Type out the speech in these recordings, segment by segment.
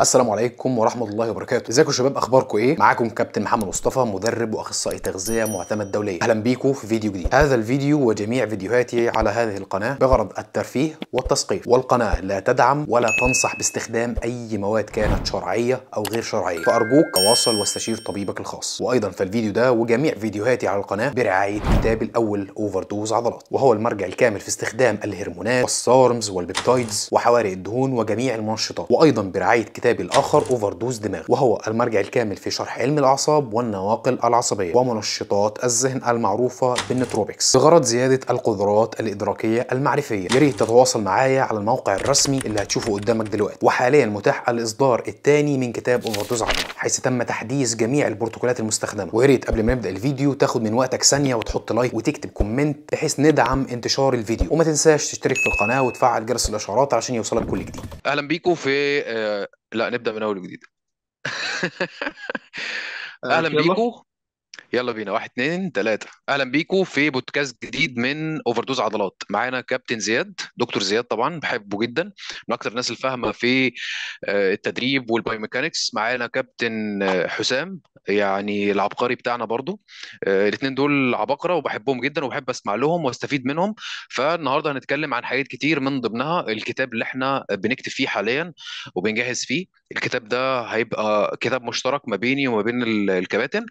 السلام عليكم ورحمة الله وبركاته. ازيكم شباب؟ اخباركم إيه؟ معاكم كابتن محمد مصطفى مدرب واخصائي تغذية معتمد دوليا أهلا بيكم في فيديو جديد. هذا الفيديو وجميع فيديوهاتي على هذه القناة بغرض الترفيه والتثقيف والقناة لا تدعم ولا تنصح باستخدام أي مواد كانت شرعية أو غير شرعية. فأرجوك تواصل واستشير طبيبك الخاص. وأيضا فالفيديو ده وجميع فيديوهاتي على القناة برعاية كتاب الأول overdose عضلات. وهو المرجع الكامل في استخدام الهرمونات وال SARMs وال peptides وحوارق الدهون وجميع المنشطات وأيضا برعاية كتابي الآخر overdose دماغ وهو المرجع الكامل في شرح علم الأعصاب والنواقل العصبية ومنشطات الذهن المعروفة بال nootropics بغرض زيادة القدرات الإدراكية المعرفية. يا ريت تتواصل معايا على الموقع الرسمي اللي هتشوفه قدامك دلوقتي. وحاليا متاح الإصدار الثاني من كتاب overdose عضلات حيث تم تحديث جميع البروتوكولات المستخدمة. ويا ريت قبل ما نبدأ الفيديو تاخد من وقتك ثانية وتحط like وتكتب comment بحيث ندعم انتشار الفيديو. وما تنساش تشترك في القناة وتفعل جرس الاشعارات علشان يوصلك كل جديد. أهلا بيكم في آه، لا نبدأ من أول وجديد. آه، أهلا يلا. بيكم يلا بينا. واحد اتنين تلاتة. أهلا بيكم في بودكاست جديد من overdose عضلات. معانا كابتن زياد دكتور زياد طبعا بحبه جدا. من أكتر الناس الفاهمة في آه، التدريب وال biomechanics. معانا كابتن آه، حسام يعني العبقري بتاعنا برضو. آه، الاتنين دول عباقرة وبحبهم جدا وبحب أسمع لهم وأستفيد منهم. فالنهاردة هنتكلم عن حاجات كتير من ضمنها الكتاب اللي إحنا بنكتب فيه حاليا وبنجهز فيه. الكتاب ده هيبقى كتاب مشترك ما بيني وما بين ال- الكباتن.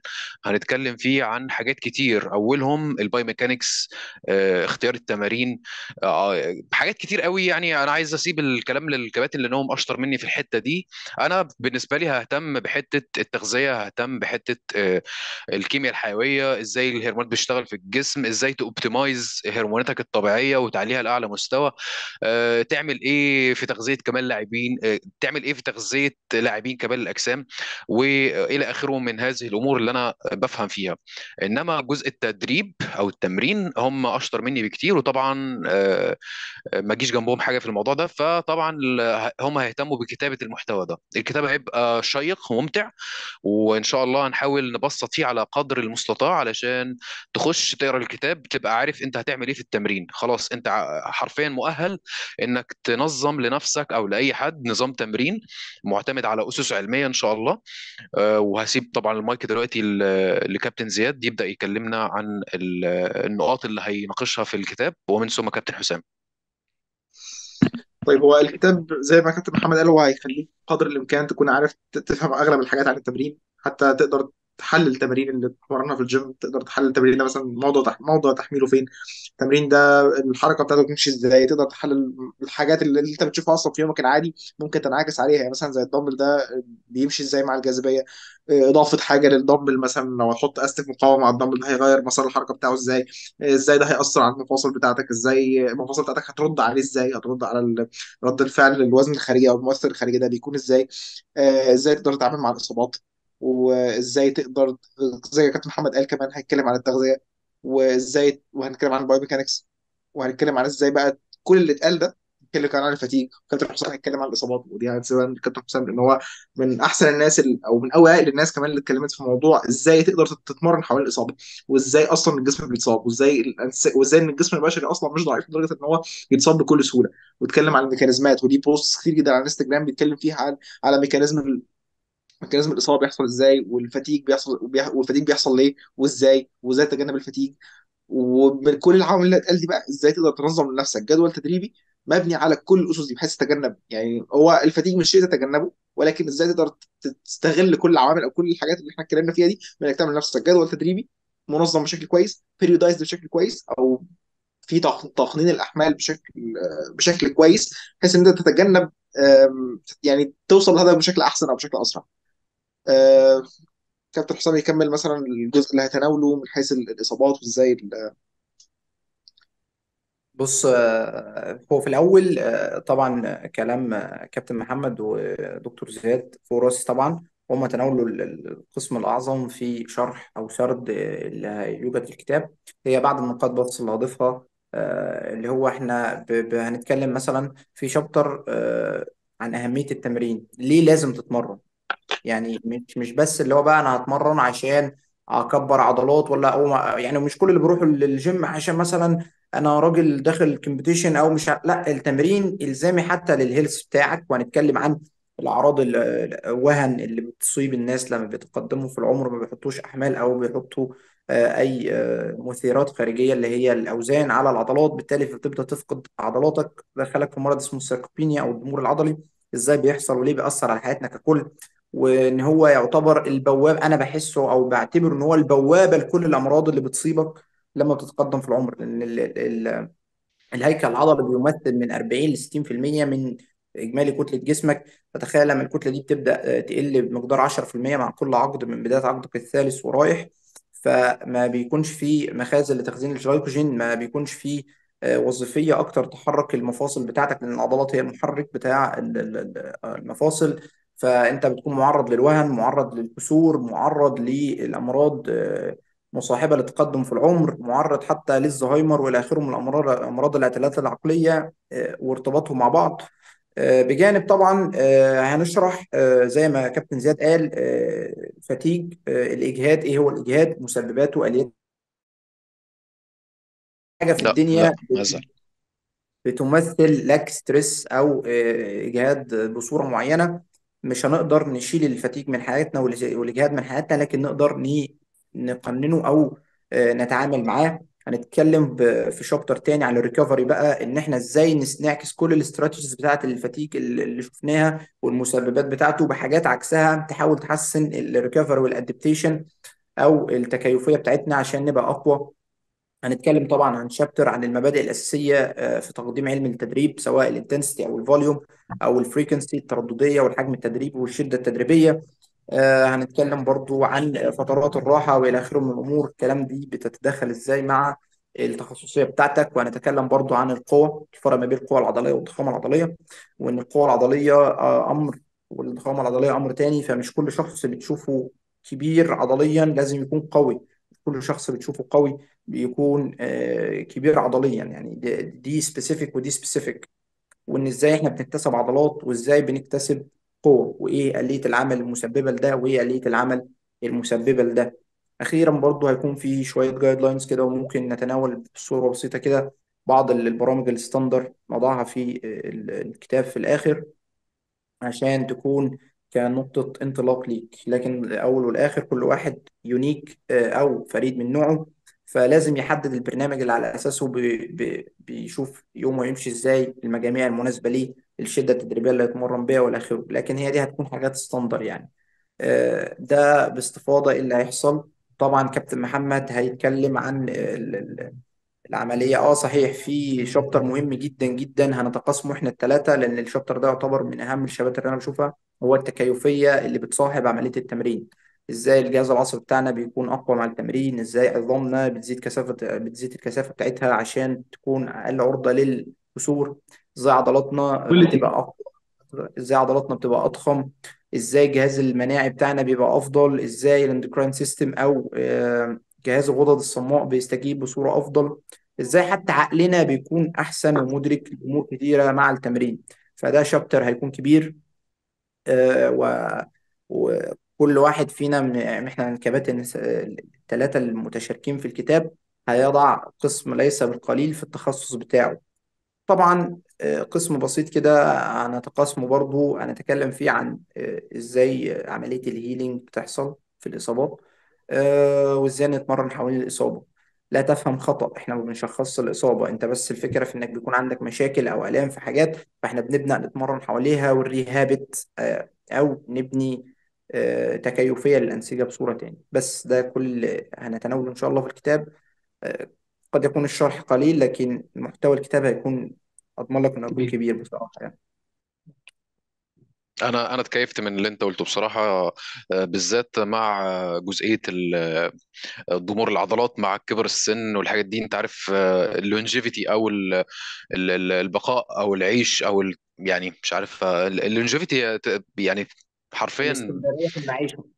هنتكلم فيه عن حاجات كتير. أولهم ال biomechanics آه، اختيار التمارين. آه، حاجات كتير قوي يعني. أنا عايز أسيب الكلام للكباتن لأنهم أشطر مني في الحتة دي. أنا بالنسبة لي ههتم بحتة التغذية ههتم بحتة آه، الكيمياء الحيوية إزاي الهرمونات بتشتغل في الجسم إزاي توبتمايز هرموناتك الطبيعية وتعليها لأعلى مستوى. آه، تعمل إيه في تغذية كمال اللاعبين آه، تعمل إيه في تغذية لاعبين كمال الأجسام وإلى آخره من هذه الأمور اللي أنا بفهم فيها. إنما جزء التدريب أو التمرين هم أشطر مني بكتير وطبعا آه، ما اجيش جنبهم حاجة في الموضوع ده. فطبعا هم هيهتموا بكتابة المحتوى ده. الكتاب هيبقى شيق وممتع وإن شاء الله هنحاول نبسط فيه على قدر المستطاع علشان تخش تقرأ الكتاب تبقى عارف أنت هتعمل إيه في التمرين. خلاص أنت حرفيا مؤهل إنك تنظم لنفسك أو لأي حد نظام تمرين معتمد على أسس علمية إن شاء الله. آه، وهسيب طبعا المايك دلوقتي لكابتن زياد. يبدأ يكلمنا عن ال- النقاط اللي هيناقشها في الكتاب. ومن ثم كابتن حسام. طيب هو الكتاب زي ما كابتن محمد قال هو هيخليك قدر الإمكان تكون عارف تفهم أغلب الحاجات عن التمرين حتى تقدر تحلل التمارين اللي بتمرنها في الجيم تقدر تحلل التمرين ده مثلا موضوع تح... موضوع تحميله فين التمرين ده الحركة بتاعته بتمشي إزاي تقدر تحلل الحاجات اللي أنت بتشوفها أصلا في يومك العادي ممكن تنعكس عليها. يعني مثلا زي الدمبل ده بيمشي إزاي مع الجاذبية؟ إضافة حاجة للدمبل مثلا لو هتحط استك مقاومة على الدمبل ده هيغير مسار الحركة بتاعه إزاي؟ إزاي ده هيأثر على المفاصل بتاعتك؟ إزاي المفاصل بتاعتك هترد عليه إزاي؟ هترد على. رد الفعل للوزن الخارجي أو المؤثر الخارجي ده بيكون إزاي؟ آه، إزاي تقدر تتعامل مع الإصابات؟ وإزاي تقدر زي ما كابتن محمد قال كمان هيتكلم عن التغذية وإزاي وهنتكلم عن ال biomechanics وهنتكلم عن إزاي بقى كل اللي اتقال ده نتكلم كمان عن ال fatigue كابتن حسام هيتكلم عن الإصابات ودي هتسيبها كابتن حسام لأن هو من أحسن الناس ال- أو من أوائل الناس كمان اللي اتكلمت في موضوع إزاي تقدر تتمرن حوالين الإصابة وإزاي أصلا الجسم بيتصاب وإزاي وإزاي إن الجسم البشري أصلا مش ضعيف لدرجة إن هو يتصاب بكل سهولة. واتكلم عن الميكانيزمات ودي posts كتير جدا على الإنستجرام بيتكلم فيها عن على mechanism mechanism الإصابة بيحصل إزاي وال fatigue بيحصل وال fatigue بيحصل ليه وإزاي وإزاي تتجنب ال fatigue. ومن كل العوامل اللي اتقال دي بقى إزاي تقدر تنظم لنفسك. جدول تدريبي مبني على كل الأسس دي بحيث تتجنب. يعني هو ال fatigue مش شيء تتجنبه ولكن إزاي تقدر تستغل كل العوامل أو كل الحاجات اللي إحنا اتكلمنا فيها دي انك تعمل لنفسك جدول تدريبي منظم بشكل كويس periodized بشكل كويس أو في تق- تقنين الأحمال بشكل بشكل كويس بحيث إن أنت تتجنب يعني توصل لهدفك بشكل أحسن أو بشكل أسرع. كابتن حسام يكمل مثلا الجزء اللي هيتناوله من حيث الإصابات وإزاي بص آه، هو في الأول آه، طبعا كلام آه، كابتن محمد ودكتور زياد فوق راسي طبعا هم تناولوا ال- ال- القسم الأعظم في شرح أو سرد آه، اللي هيوجد في الكتاب. هي بعض النقاط بس اللي هضيفها آه، اللي هو إحنا هنتكلم مثلا في شابتر آه، عن أهمية التمرين. ليه لازم تتمرن؟ يعني مش مش بس اللي هو بقى أنا هتمرن عشان أكبر عضلات ولا أو يعني مش كل اللي بيروحوا للجيم عشان مثلا أنا راجل داخل competition أو مش لا التمرين إلزامي حتى لل health بتاعك وهنتكلم عن الأعراض ال- الوهن اللي بتصيب الناس لما بيتقدموا في العمر ما بيحطوش أحمال أو بيحطوا آه، أي آه، مثيرات خارجية اللي هي الأوزان على العضلات بالتالي بتبدأ تفقد عضلاتك دخلك في مرض اسمه ال sarcopenia أو الضمور العضلي. إزاي بيحصل وليه بيأثر على حياتنا ككل؟ وإن هو يعتبر البواب أنا بحسه أو بعتبره إن هو البوابة لكل الأمراض اللي بتصيبك لما بتتقدم في العمر لأن ال- ال- ال- الهيكل العضلي بيمثل من 40 ل 60% من إجمالي كتلة جسمك. فتخيل لما الكتلة دي بتبدأ تقل بمقدار 10% مع كل عقد من بداية عقدك الثالث ورايح. فما بيكونش فيه مخازن لتخزين الجلايكوجين ما بيكونش فيه آه، وظيفية أكتر تحرك المفاصل بتاعتك لأن العضلات هي المحرك بتاع ال- ال- ال- المفاصل. فأنت بتكون معرض للوهن معرض للكسور معرض للأمراض آه، مصاحبة للتقدم في العمر معرض حتى للزهايمر والى اخره من الأمراض أمراض الاعتلالات العقلية آه، وارتباطهم مع بعض. آه، بجانب طبعا هنشرح زي ما كابتن زياد قال فتيج الإجهاد. إيه هو الإجهاد؟ مسبباته اليات حاجة في لا الدنيا لا بتمثل لك stress أو إجهاد بصورة معينة. مش هنقدر نشيل ال fatigue من حياتنا والاجهاد من حياتنا لكن نقدر نقننه أو آه، نتعامل معاه. هنتكلم في chapter تاني على ال recovery بقى إن إحنا إزاي نعكس كل ال strategies بتاعة ال fatigue اللي اللي شفناها والمسببات بتاعته بحاجات عكسها تحاول تحسن ال recovery وال adaptation أو التكيفية بتاعتنا عشان نبقى أقوى. هنتكلم طبعا عن chapter عن المبادئ الأساسية آه، في تقديم علم التدريب سواء ال intensity أو ال volume أو ال frequency الترددية والحجم التدريبي والشدة التدريبية. آه، هنتكلم برضو عن فترات الراحة وإلى آخره من الأمور. الكلام دي بتتدخل إزاي مع التخصصية بتاعتك؟ وهنتكلم برضو عن القوة الفرق ما بين القوة العضلية والضخامة العضلية وإن القوة العضلية آه، أمر والضخامة العضلية أمر تاني. فمش كل شخص بتشوفه كبير عضليا لازم يكون قوي. كل شخص بتشوفه قوي بيكون آه، كبير عضليا يعني دي, specific ودي specific وإن إزاي إحنا بنكتسب عضلات وإزاي بنكتسب قوة وإيه آلية العمل المسببة لده وإيه آلية العمل المسببة لده. أخيرا برضو هيكون في شوية guidelines كده وممكن نتناول بصورة بسيطة كده بعض البرامج ال standard نضعها في ال- الكتاب في الآخر عشان تكون كنقطة انطلاق ليك. لكن الأول والآخر كل واحد unique آه، أو فريد من نوعه. فلازم يحدد البرنامج اللي على أساسه بي بي بيشوف يومه يمشي إزاي المجاميع المناسبة ليه الشدة التدريبية اللي هيتمرن بيها والى آخره لكن هي دي هتكون حاجات standard يعني. آه، ده باستفاضة إيه اللي هيحصل؟ طبعا كابتن محمد هيتكلم عن العملية. آه صحيح في chapter مهم جدا جدا هنتقاسمه إحنا الثلاثة لأن ال chapter ده يعتبر من أهم الشباتر اللي أنا بشوفها هو التكيفية اللي بتصاحب عملية التمرين. إزاي الجهاز العصبي بتاعنا بيكون أقوى مع التمرين؟ إزاي عظامنا بتزيد كثافة بتزيد الكثافة بتاعتها عشان تكون أقل عرضة للكسور؟ إزاي عضلاتنا كل بتبقى أقوى إزاي عضلاتنا بتبقى أضخم؟ إزاي الجهاز المناعي بتاعنا بيبقى أفضل؟ إزاي الأندوكراين سيستم أو آه، جهاز الغدد الصماء بيستجيب بصورة أفضل. إزاي حتى عقلنا بيكون أحسن ومدرك لأمور كتيرة مع التمرين؟ فده شابتر هيكون كبير. آه، و وكل واحد فينا من إحنا الكباتن الثلاثه المتشاركين في الكتاب هيضع قسم ليس بالقليل في التخصص بتاعه. طبعا آه، قسم بسيط كده هنتقاسمه برضو هنتكلم فيه عن آه، إزاي عملية الهيلينج بتحصل في الإصابات. وإزاي نتمرن حوالين الإصابة. لا تفهم خطأ إحنا ما بنشخصش الإصابة. أنت بس الفكرة في إنك بيكون عندك مشاكل أو آلام في حاجات فإحنا بنبدأ نتمرن حواليها والريهابت آه، أو نبني آه، تكيفية للأنسجة بصورة تاني بس ده كل هنتناوله إن شاء الله في الكتاب. آه، قد يكون الشرح قليل لكن محتوى الكتاب هيكون أضمن لك إنه يكون كبير. كبير بصراحة يعني. أنا أنا اتكيفت من اللي أنت قلته بصراحة آه، بالذات مع آه، جزئية ال- آه، ضمور العضلات مع كبر السن والحاجات دي. أنت عارف اللونجيفيتي أو ال- ال- ال- البقاء أو العيش أو يعني مش عارف اللونجيفيتي يعني حرفيا المعيشة.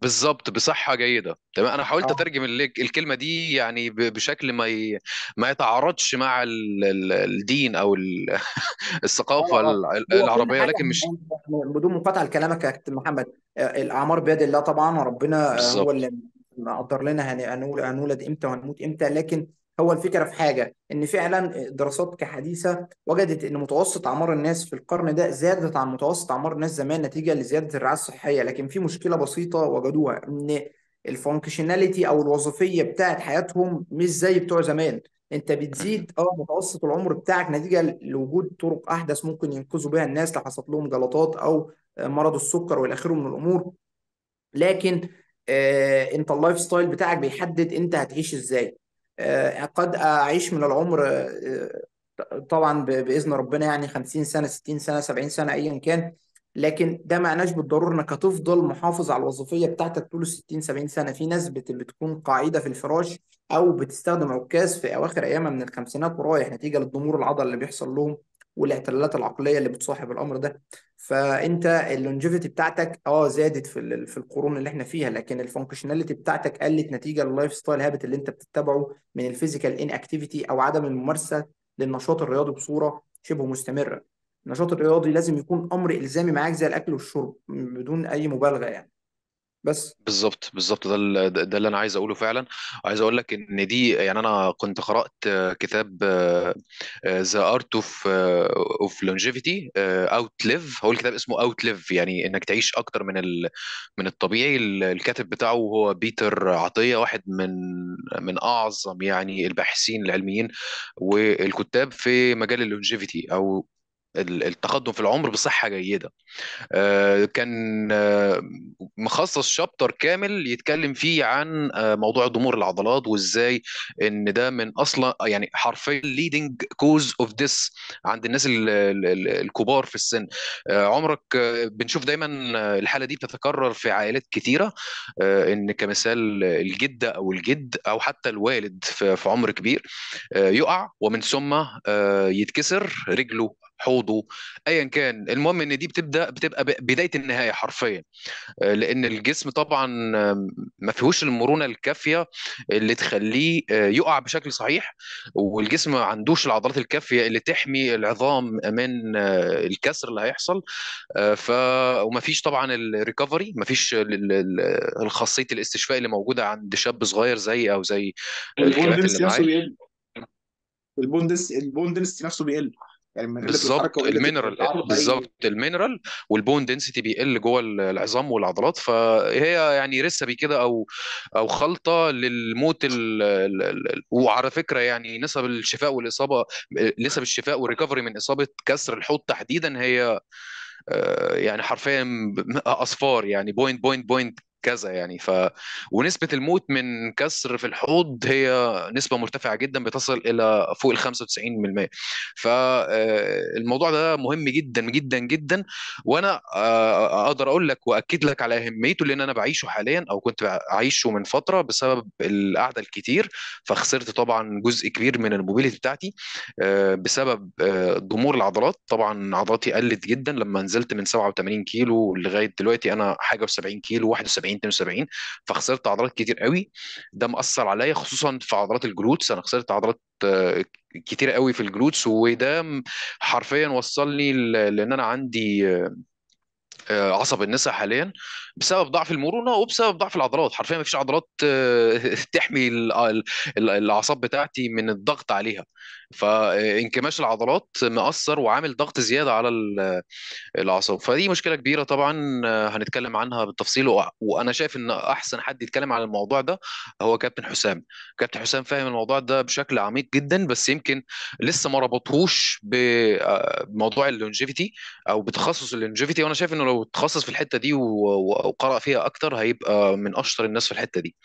بالظبط بصحة جيدة. تمام أنا حاولت آه. أترجم ال- الكلمة دي يعني بشكل ما ي... ما يتعارضش مع ال... ال- الدين أو ال... الثقافة الع- هو كل العربية حاجة لكن مش بدون مقاطعة لكلامك يا كابتن محمد آه، الأعمار بيد الله طبعا وربنا آه، هو اللي مقدر لنا هن- هنول- هنولد إمتى وهنموت إمتى لكن هو الفكرة في حاجة إن فعلا دراسات كحديثة وجدت إن متوسط أعمار الناس في القرن ده زادت عن متوسط أعمار الناس زمان نتيجة لزيادة الرعاية الصحية لكن في مشكلة بسيطة وجدوها إن الفانكشناليتي أو الوظيفية بتاعت حياتهم مش زي بتوع زمان. أنت بتزيد آه متوسط العمر بتاعك نتيجة لوجود طرق أحدث ممكن ينقذوا بها الناس لو حصلت لهم جلطات أو مرض السكر والى اخره من الأمور. لكن آه أنت ال lifestyle بتاعك بيحدد أنت هتعيش إزاي. آه قد أعيش من العمر آه طبعا بإذن ربنا يعني 50 سنة 60 سنة 70 سنة ايا كان. لكن ده معناش بالضرورة إنك هتفضل محافظ على الوظيفية بتاعتك طول ال 60 70 سنة. في ناس بت- بتكون قاعدة في الفراش أو بتستخدم عكاز في أواخر أيامها من الخمسينات ورايح نتيجة للضمور العضلي اللي بيحصل لهم. والاعتلالات العضلية اللي بتصاحب الأمر ده. فأنت ال longevity بتاعتك آه زادت في في القرون اللي إحنا فيها لكن ال functionality بتاعتك قلت نتيجة لل lifestyle habit اللي أنت بتتبعه من ال physical inactivity أو عدم الممارسة للنشاط الرياضي بصورة شبه مستمرة. النشاط الرياضي لازم يكون أمر إلزامي معاك زي الأكل والشرب بدون أي مبالغة يعني. بس. بالظبط بالظبط. ده ده اللي أنا عايز أقوله فعلا. عايز أقول لك إن دي يعني أنا كنت قرأت كتاب the art of of longevity outlive هو الكتاب اسمه outlive يعني إنك تعيش أكتر من ال من الطبيعي. ال- الكاتب بتاعه هو بيتر عطية واحد من من أعظم يعني الباحثين العلميين والكتاب في مجال ال longevity أو التقدم في العمر بصحة جيدة. آه، كان آه، مخصص chapter كامل يتكلم فيه عن آه، موضوع ضمور العضلات وإزاي إن ده من أصلا يعني حرفيا leading cause of death عند الناس ال- ال- ال- الكبار في السن. عمرك بنشوف دايما الحالة دي بتتكرر في عائلات كتيرة. آه، إن كمثال الجدة أو الجد أو حتى الوالد في عمر كبير يقع ومن ثم يتكسر رجله حوضه ايا كان. المهم إن دي بتبدأ بتبقى بداية النهاية حرفيا. آه، لأن الجسم طبعا ما فيهوش المرونة الكافية اللي تخليه آه، يقع بشكل صحيح والجسم ما عندوش العضلات الكافية اللي تحمي العظام من آه، الكسر اللي هيحصل. ف وما فيش طبعا الريكفري ما فيش ال- ال- ال- خاصيه الاستشفاء اللي موجودة عند شاب صغير زي أو زي اللي دنسي نفسه بيقل. البون دنسي البون دنسي نفسه بيقل. يعني من بالظبط المينرال لاي بالظبط المينرال وال bone density بيقل جوه العظام والعضلات فهي يعني recipe كده أو أو خلطة للموت ال ال ال وعلى فكرة يعني نسب الشفاء والإصابة نسب الشفاء وال recovery من إصابة كسر الحوض تحديدا هي آه، يعني حرفيا أصفار يعني point point point كذا يعني. ف ونسبة الموت من كسر في الحوض هي نسبة مرتفعة جدا بتصل إلى فوق ال 95% فالموضوع ده مهم جدا جدا جدا. وأنا آه، أقدر أقول لك وأكد لك على أهميته لأن أنا بعيشه حاليا أو كنت بعيشه من فترة بسبب القعدة الكتير. فخسرت طبعا جزء كبير من الموبيليتي بتاعتي آه، بسبب آه، ضمور العضلات. طبعا عضلاتي قلت جدا لما نزلت من 87 كيلو لغاية دلوقتي أنا حاجة و70 كيلو 71 72 فخسرت عضلات كتير قوي. ده مأثر عليا خصوصا في عضلات الجلوتس. أنا خسرت عضلات آه، كتير قوي في الجلوتس وده حرفيا وصلني لأن أنا عندي آه، عصب النسا حاليا. بسبب ضعف المرونة وبسبب ضعف العضلات. حرفيا ما فيش عضلات آه، تحمي ال- ال- ال- الأعصاب بتاعتي من الضغط عليها. فانكماش العضلات مأثر وعامل ضغط زيادة على ال- الأعصاب. فدي مشكلة كبيرة طبعا آه، هنتكلم عنها بالتفصيل. وأنا شايف إن أحسن حد يتكلم عن الموضوع ده هو كابتن حسام. كابتن حسام فاهم الموضوع ده بشكل عميق جدا بس يمكن لسه ما ربطهوش بموضوع ال longevity أو بتخصص ال longevity. وأنا شايف إنه لو تخصص في الحتة دي و- وقرأ فيها أكتر هيبقى من أشطر الناس في الحتة دي.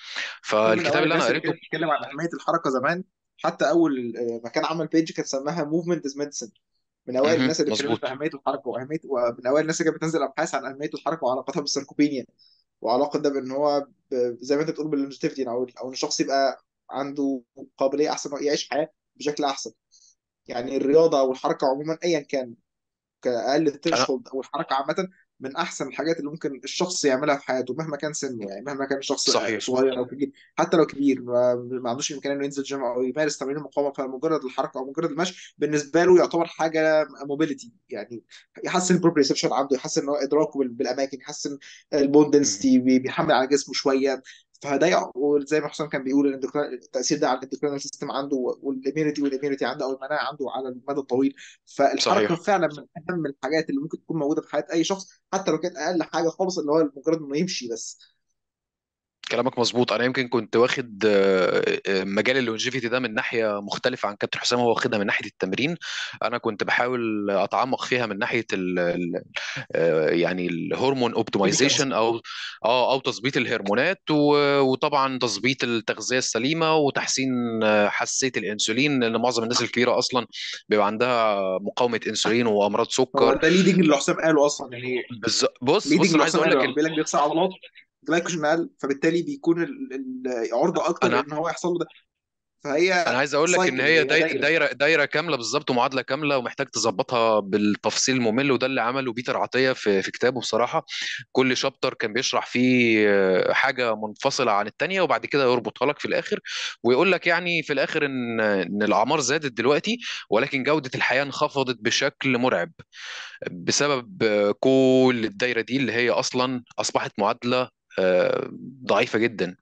فالكتاب اللي اللي قريته كانت بتتكلم عن أهمية الحركة زمان حتى أول آه، ما كان عمل page كان سماها movement is medicine من أوائل. الناس اللي اتكلمت مظبوط. في أهمية الحركة وأهمية ومن أوائل الناس اللي كانت بتنزل أبحاث عن أهمية الحركة وعلاقتها بال sarcopenia وعلاقة ده بأن هو ب- زي ما أنت بتقول بال longevity أو أو إن الشخص يبقى عنده قابلية أحسن يعيش حياة بشكل أحسن. يعني الرياضة أو الحركة عموما ايا كان كأقل threshold أو الحركة عامة من أحسن الحاجات اللي ممكن الشخص يعملها في حياته مهما كان سنه يعني مهما كان الشخص صحيح صغير أو كبير حتى لو كبير ما, عندوش إمكانية إنه ينزل جيم أو يمارس تمارين المقاومة فمجرد الحركة أو مجرد المشي بالنسبة له يعتبر حاجة mobility يعني يحسن ال proprioception عنده يحسن إدراكه بال- بالأماكن يحسن ال bone مهم. density بيحمل على جسمه شوية فهيضيع. وزي ما حسام كان بيقول التأثير ده على ال endocrine system عنده وال immunity وال immunity عنده أو المناعة عنده على المدى الطويل. فالحركة صحيح. فعلا من أهم الحاجات اللي ممكن تكون موجودة في حياة أي شخص حتى لو كانت أقل حاجة خالص اللي هو مجرد إنه يمشي بس. كلامك مظبوط. أنا يمكن كنت واخد آه، آه، مجال ال longevity ده من ناحية مختلفة عن كابتن حسام هو واخدها من ناحية التمرين. أنا كنت بحاول أتعمق فيها من ناحية ال ال آه، يعني ال hormone optimization أو آه أو تظبيط الهرمونات وطبعا تظبيط التغذية السليمة وتحسين حساسية الإنسولين لأن معظم الناس الكبيرة أصلا بيبقى عندها مقاومة إنسولين وأمراض هو سكر ده leading اللي حسام قاله أصلا يعني. بص بص أنا اللي عايز حسام أقول قاله لك لما بيقول لك بيخسر عضلات. جلايكوجين أقل فبالتالي بيكون ال- ال- عرضه أكتر أنا إن هو يحصل له ده. أنا فهي عايز أقول لك إن هي هي داي- دايرة دايرة. دايرة كاملة بالظبط ومعادلة كاملة ومحتاج تظبطها بالتفصيل الممل وده اللي عمله بيتر عطية في في كتابه بصراحة. كل شابتر كان بيشرح فيه حاجة منفصلة عن التانية وبعد كده يربطها لك في الآخر ويقول لك يعني في الآخر إن إن الأعمار زادت دلوقتي ولكن جودة الحياة انخفضت بشكل مرعب بسبب كل الدايرة دي اللي هي أصلا أصبحت معادلة ضعيفة جدا.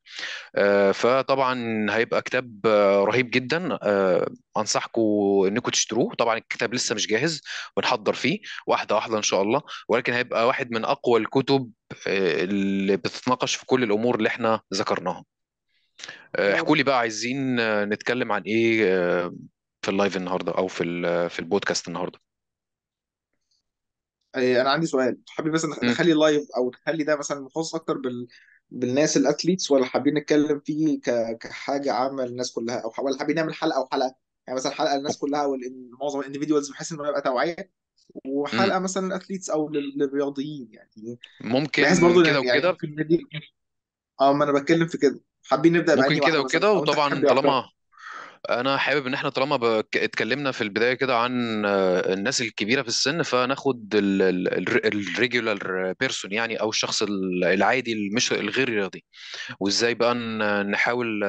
آه، فطبعا هيبقى كتاب آه، رهيب جدا. آه، أنصحكم إنكم تشتروه. طبعا الكتاب لسه مش جاهز ونحضر فيه واحدة واحدة إن شاء الله. ولكن هيبقى واحد من أقوى الكتب آه، اللي بتتناقش في كل الأمور اللي إحنا ذكرناها. آه، احكوا لي بقى عايزين آه، نتكلم عن إيه آه، في اللايف النهارده أو في في البودكاست النهارده؟ إيه، أنا عندي سؤال. مثلا مم. نخلي live أو نخلي ده مثلا مخصص أكتر بال بالناس ال athletes ولا حابين نتكلم فيه ك... كحاجة عامة للناس كلها؟ أو ولا حابين نعمل حلقة أو حلقة؟ يعني مثلا حلقة للناس كلها ومعظم ال individuals بحيث إنه يبقى توعية مم. وحلقة مثلا لل athletes أو لل- للرياضيين يعني. بحيث ممكن برضو كده يعني وكده؟ ممكن ندي آه ما أنا بتكلم في كده. حابين نبدأ ممكن بأنهي كده واحدة مثلا؟ وكده؟ أو أنت وطبعا إيه أكتر؟ طالما أنا حابب ان إحنا طالما بك- اتكلمنا في البداية كده عن آه، الناس الكبيرة في السن فناخد ال regular person يعني أو الشخص ال- العادي المش الغير رياضي. وإزاي بقى نحاول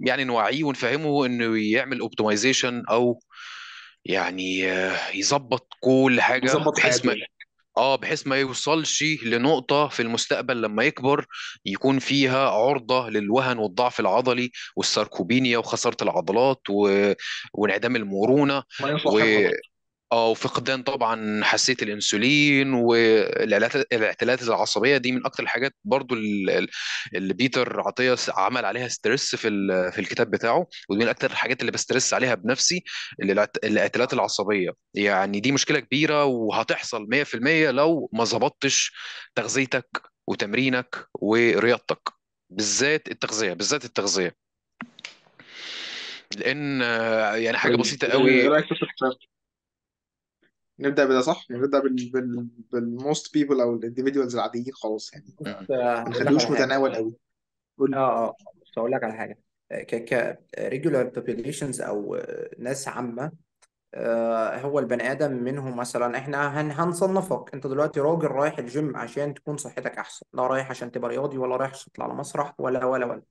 يعني نوعيه ونفهمه إنه يعمل optimization أو يعني آه، يظبط كل حاجة نظبط بحيث ما آه بحيث ما يوصلش لنقطة في المستقبل لما يكبر يكون فيها عرضة للوهن والضعف العضلي وال sarcopenia وخسارة العضلات و... وانعدام المرونة ما و... آه وفقدان طبعا حساسية الإنسولين والاعتلالات العصبية دي من أكتر الحاجات برضو ال- ال- اللي بيتر عطية عمل عليها stress في في الكتاب بتاعه ودي من أكتر الحاجات اللي ب stress عليها بنفسي الاعت- الاعتلالات العصبية. يعني دي مشكلة كبيرة وهتحصل 100% لو ما ظبطتش تغذيتك وتمرينك ورياضتك بالذات التغذية بالذات التغذية. لأن يعني حاجة طيب بسيطة إيه قوي نبدأ بده صح؟ يعني نبدأ بال بال بال most people أو ال individuals العاديين خلاص يعني. بص م- آه، ما هقول لك نخليهوش على حاجة. متناول قوي. قول لي. آه آه بص هقول لك على حاجة. ك ك regular populations أو آه، ناس عامة آه، هو البني آدم منهم مثلا إحنا هن هنصنفك. أنت دلوقتي راجل رايح الجيم عشان تكون صحتك أحسن. لا رايح عشان تبقى رياضي ولا رايح عشان تطلع على مسرح ولا ولا ولا.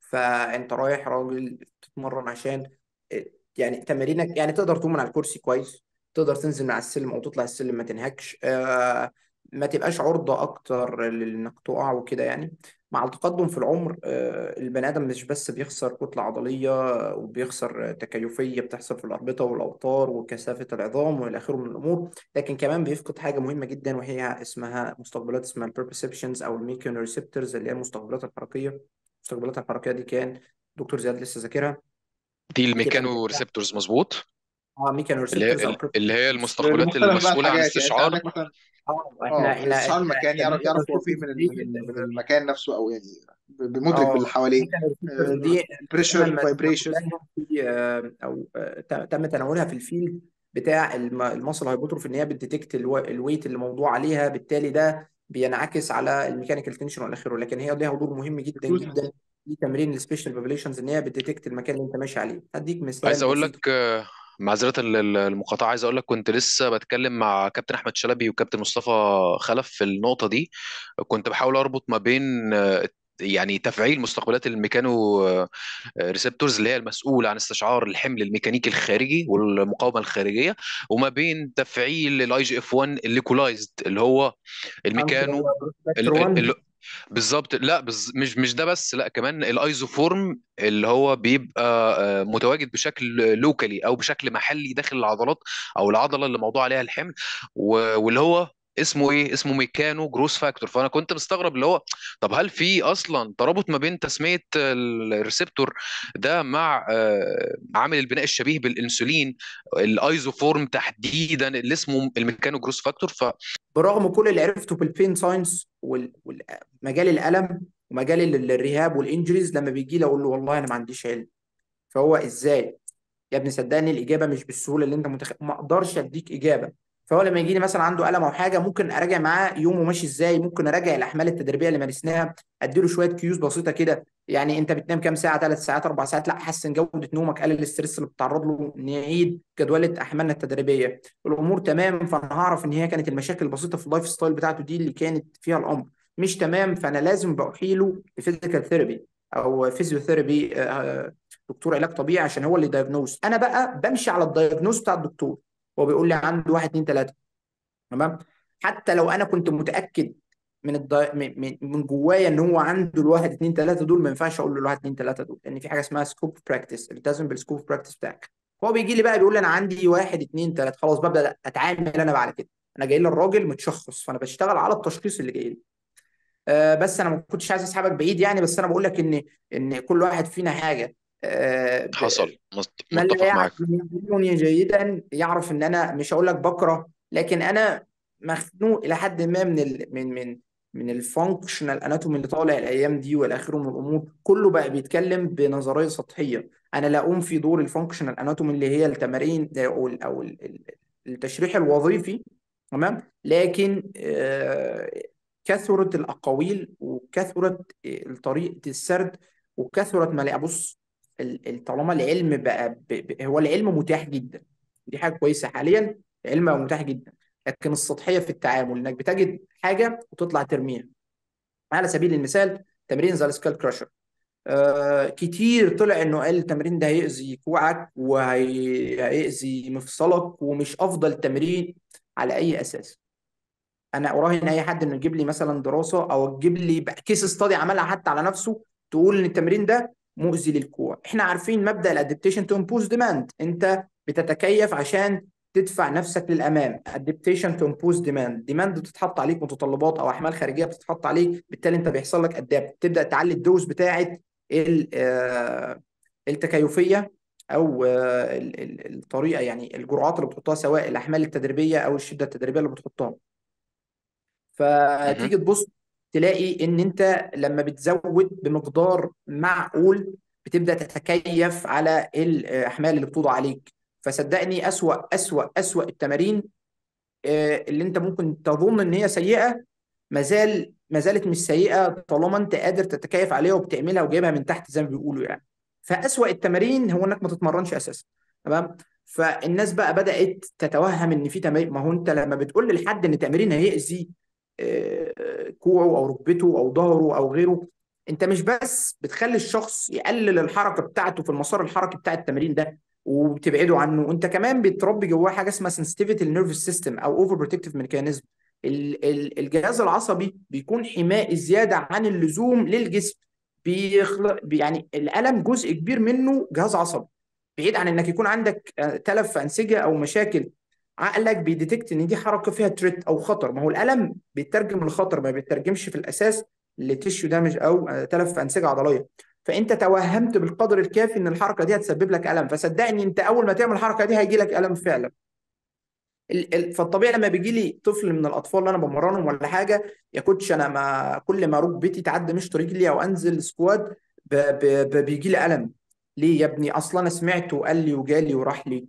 فأنت رايح راجل تتمرن عشان آه، يعني تمارينك يعني تقدر تقوم من على الكرسي كويس. تقدر تنزل من على السلم أو تطلع السلم ما تنهكش. آه، ما تبقاش عرضة أكتر لإنك تقع وكده يعني. مع التقدم في العمر آه، البني آدم مش بس بيخسر كتلة عضلية وبيخسر تكيفية بتحصل في الأربطة والأوتار وكثافة العظام وإلى آخره من الأمور لكن كمان بيفقد حاجة مهمة جدا وهي اسمها مستقبلات اسمها ال proprioceptions أو ال mechanoreceptors اللي هي المستقبلات الحركية. المستقبلات الحركية دي كان دكتور زياد لسه ذاكرها. دي الميكانو ريسبتورز مظبوط؟ آه ميكانو اللي هي ريسبتورز أو اللي هي المستقبلات بقى المسؤولة عن الحاجات يعني انت استشعار. عندك مثلا آه آه إحنا في إحنا استشعار إحنا المكان يعرف يعرف هو ريسبتورز من ال- من ال- من المكان نفسه أو يعني ب- بمدرك باللي آه حواليه ريسبتورز دي بريشر تم فايبريشن تناولها في آه، أو آه، ت- تم تناولها في الفيلد بتاع الم- المصل هايبوتروف إن هي بتديتكت الو- الويت اللي موضوع عليها بالتالي ده بينعكس على الميكانيكال تنشن والى اخره لكن هي ليها دور مهم جدا جدا في تمرين ال special populations إن هي بت detect المكان اللي أنت ماشي عليه. هديك عايز مثال أقول بسيط. لك آه، معذرة المقاطعة عايز أقول لك كنت لسه بتكلم مع كابتن أحمد شلبي وكابتن مصطفى خلف في النقطة دي. كنت بحاول أربط ما بين آه، يعني تفعيل مستقبلات ال mechanoreceptors اللي هي المسؤولة عن استشعار الحمل الميكانيكي الخارجي والمقاومة الخارجية وما بين تفعيل ال IGF 1 ال localized اللي هو ال mechano هو factor ال- ال- 1 ال- بالظبط. لا بز... مش مش ده بس لا كمان ال isoform اللي هو بيبقى آه، متواجد بشكل locally أو بشكل محلي داخل العضلات أو العضلة اللي موضوع عليها الحمل و- واللي هو اسمه إيه؟ اسمه mechano growth factor. فأنا كنت مستغرب اللي هو طب هل في أصلا ترابط ما بين تسمية ال receptor ده مع آه، عامل البناء الشبيه بالإنسولين ال isoform تحديدا اللي اسمه ال mechano growth factor؟ برغم كل اللي عرفته بال pain science ومجال الألم ومجال ال- ال rehab وال injuries لما بيجي لي أقول له والله أنا ما عنديش علم. فهو إزاي؟ يا ابني صدقني الإجابة مش بالسهولة اللي أنت متخيل ما أقدرش أديك إجابة. فهو لما يجي لي مثلا عنده ألم أو حاجة ممكن أراجع معاه يومه ماشي إزاي؟ ممكن أراجع الأحمال التدريبية اللي مارسناها أديله شوية cues بسيطة كده. يعني أنت بتنام كام ساعة؟ ثلاث ساعات أربع ساعات؟ لا حسن جوده نومك قلل ال stress اللي بتتعرض له نعيد جدولة أحمالنا التدريبية. الأمور تمام فأنا هعرف إن هي كانت المشاكل البسيطة في ال lifestyle بتاعته دي اللي كانت فيها الأمر. مش تمام فأنا لازم بأحيله ل physical therapy أو physiotherapy doctor علاج طبيعي عشان هو اللي diagnose أنا بقى بمشي على ال diagnose بتاع الدكتور. هو بيقول لي عنده واحد اتنين تلاتة. تمام؟ حتى لو أنا كنت متأكد من الضي... من من جوايا إن هو عنده الواحد اتنين تلاتة دول ما ينفعش أقول له الواحد اتنين تلاتة دول لأن في حاجة اسمها scope practice التزم بال scope practice بتاعك. هو بيجي لي بقى بيقول لي أنا عندي واحد اتنين تلاتة. خلاص ببدا أتعامل أنا بقى على كده. أنا جاي لي الراجل متشخص فأنا بشتغل على التشخيص اللي جاي لي. آه، بس أنا ما كنتش عايز أسحبك بعيد يعني بس أنا بقول لك إن إن كل واحد فينا حاجة. آه، حصل. متفق معاك. يعرف يعرفني جيدا يعرف إن أنا مش هقول لك بكرة لكن أنا مخنوق إلى حد ما من ال من من من ال functional anatomy اللي طالع الأيام دي والى اخره من الأمور. كله بقى بيتكلم بنظرية سطحية. أنا لا أقوم في دور ال functional anatomy اللي هي التمارين أو ال- أو ال- ال- التشريح الوظيفي تمام؟ لكن آه، كثرت الأقاويل وكثرت طريقة السرد وكثرت ما بص طالما العلم بقى. هو العلم متاح جدا. دي حاجة كويسة حاليا العلم بقى متاح جدا. لكن السطحية في التعامل إنك بتجد حاجة وتطلع ترميها. على سبيل المثال تمرين زي السكال كراشر. آه كتير طلع إنه قال التمرين ده هيأذي كوعك وهيأذي مفصلك ومش أفضل تمرين على أي أساس. أنا أراهن أي حد إنه يجيب لي مثلا دراسة أو تجيب لي case study عملها حتى على نفسه تقول إن التمرين ده مؤذي للكوع إحنا عارفين مبدأ ال adaptation to impose demand أنت بتتكيف عشان تدفع نفسك للأمام. Adaptation to impose demand. Demand بتتحط عليك متطلبات أو أحمال خارجية بتتحط عليك بالتالي أنت بيحصل لك adapt تبدأ تعلي ال dose بتاعه آه، التكيفية أو آه، ال- ال- الطريقة يعني الجرعات اللي بتحطها سواء الأحمال التدريبية أو الشدة التدريبية اللي بتحطها. فتيجي تبص تلاقي إن أنت لما بتزود بمقدار معقول بتبدأ تتكيف على الأحمال اللي بتوضع عليك. فصدقني أسوأ أسوأ أسوأ التمارين آه، اللي أنت ممكن تظن إن هي سيئة ما زال ما زالت مش سيئة طالما أنت قادر تتكيف عليها وبتعملها وجايبها من تحت زي ما بيقولوا يعني. فأسوأ التمارين هو إنك ما تتمرنش أساسا تمام؟ فالناس بقى بدأت تتوهم إن في تمارين ما هو أنت لما بتقول لحد إن تمرين هيأذي كوعه أو ركبته أو ظهره أو غيره. أنت مش بس بتخلي الشخص يقلل الحركة بتاعته في المسار الحركي بتاع التمرين ده وبتبعده عنه أنت كمان بتربي جواه حاجة اسمها sensitivity ال nervous system أو over protective mechanism الجهاز العصبي بيكون حمائي زيادة عن اللزوم للجسم بيخلق يعني الألم جزء كبير منه جهاز عصبي. بعيد عن إنك يكون عندك آه، تلف في أنسجة أو مشاكل عقلك بي detect إن دي حركة فيها threat أو خطر. ما هو الألم بيترجم لخطر ما بيترجمش في الأساس ل tissue damage أو آه، تلف في أنسجة عضلية. فأنت توهمت بالقدر الكافي إن الحركة دي هتسبب لك ألم. فصدقني أنت أول ما تعمل الحركة دي هيجي لك ألم فعلا. ال- ال- فالطبيعي لما بيجي لي طفل من الأطفال اللي أنا بمرنهم ولا حاجة يا coach أنا ما كل ما ركبتي تعدي مشط رجلي أو أنزل squat بيجي لي ألم. ليه يا ابني؟ أصلا أنا سمعت وقال لي وجالي وراح لي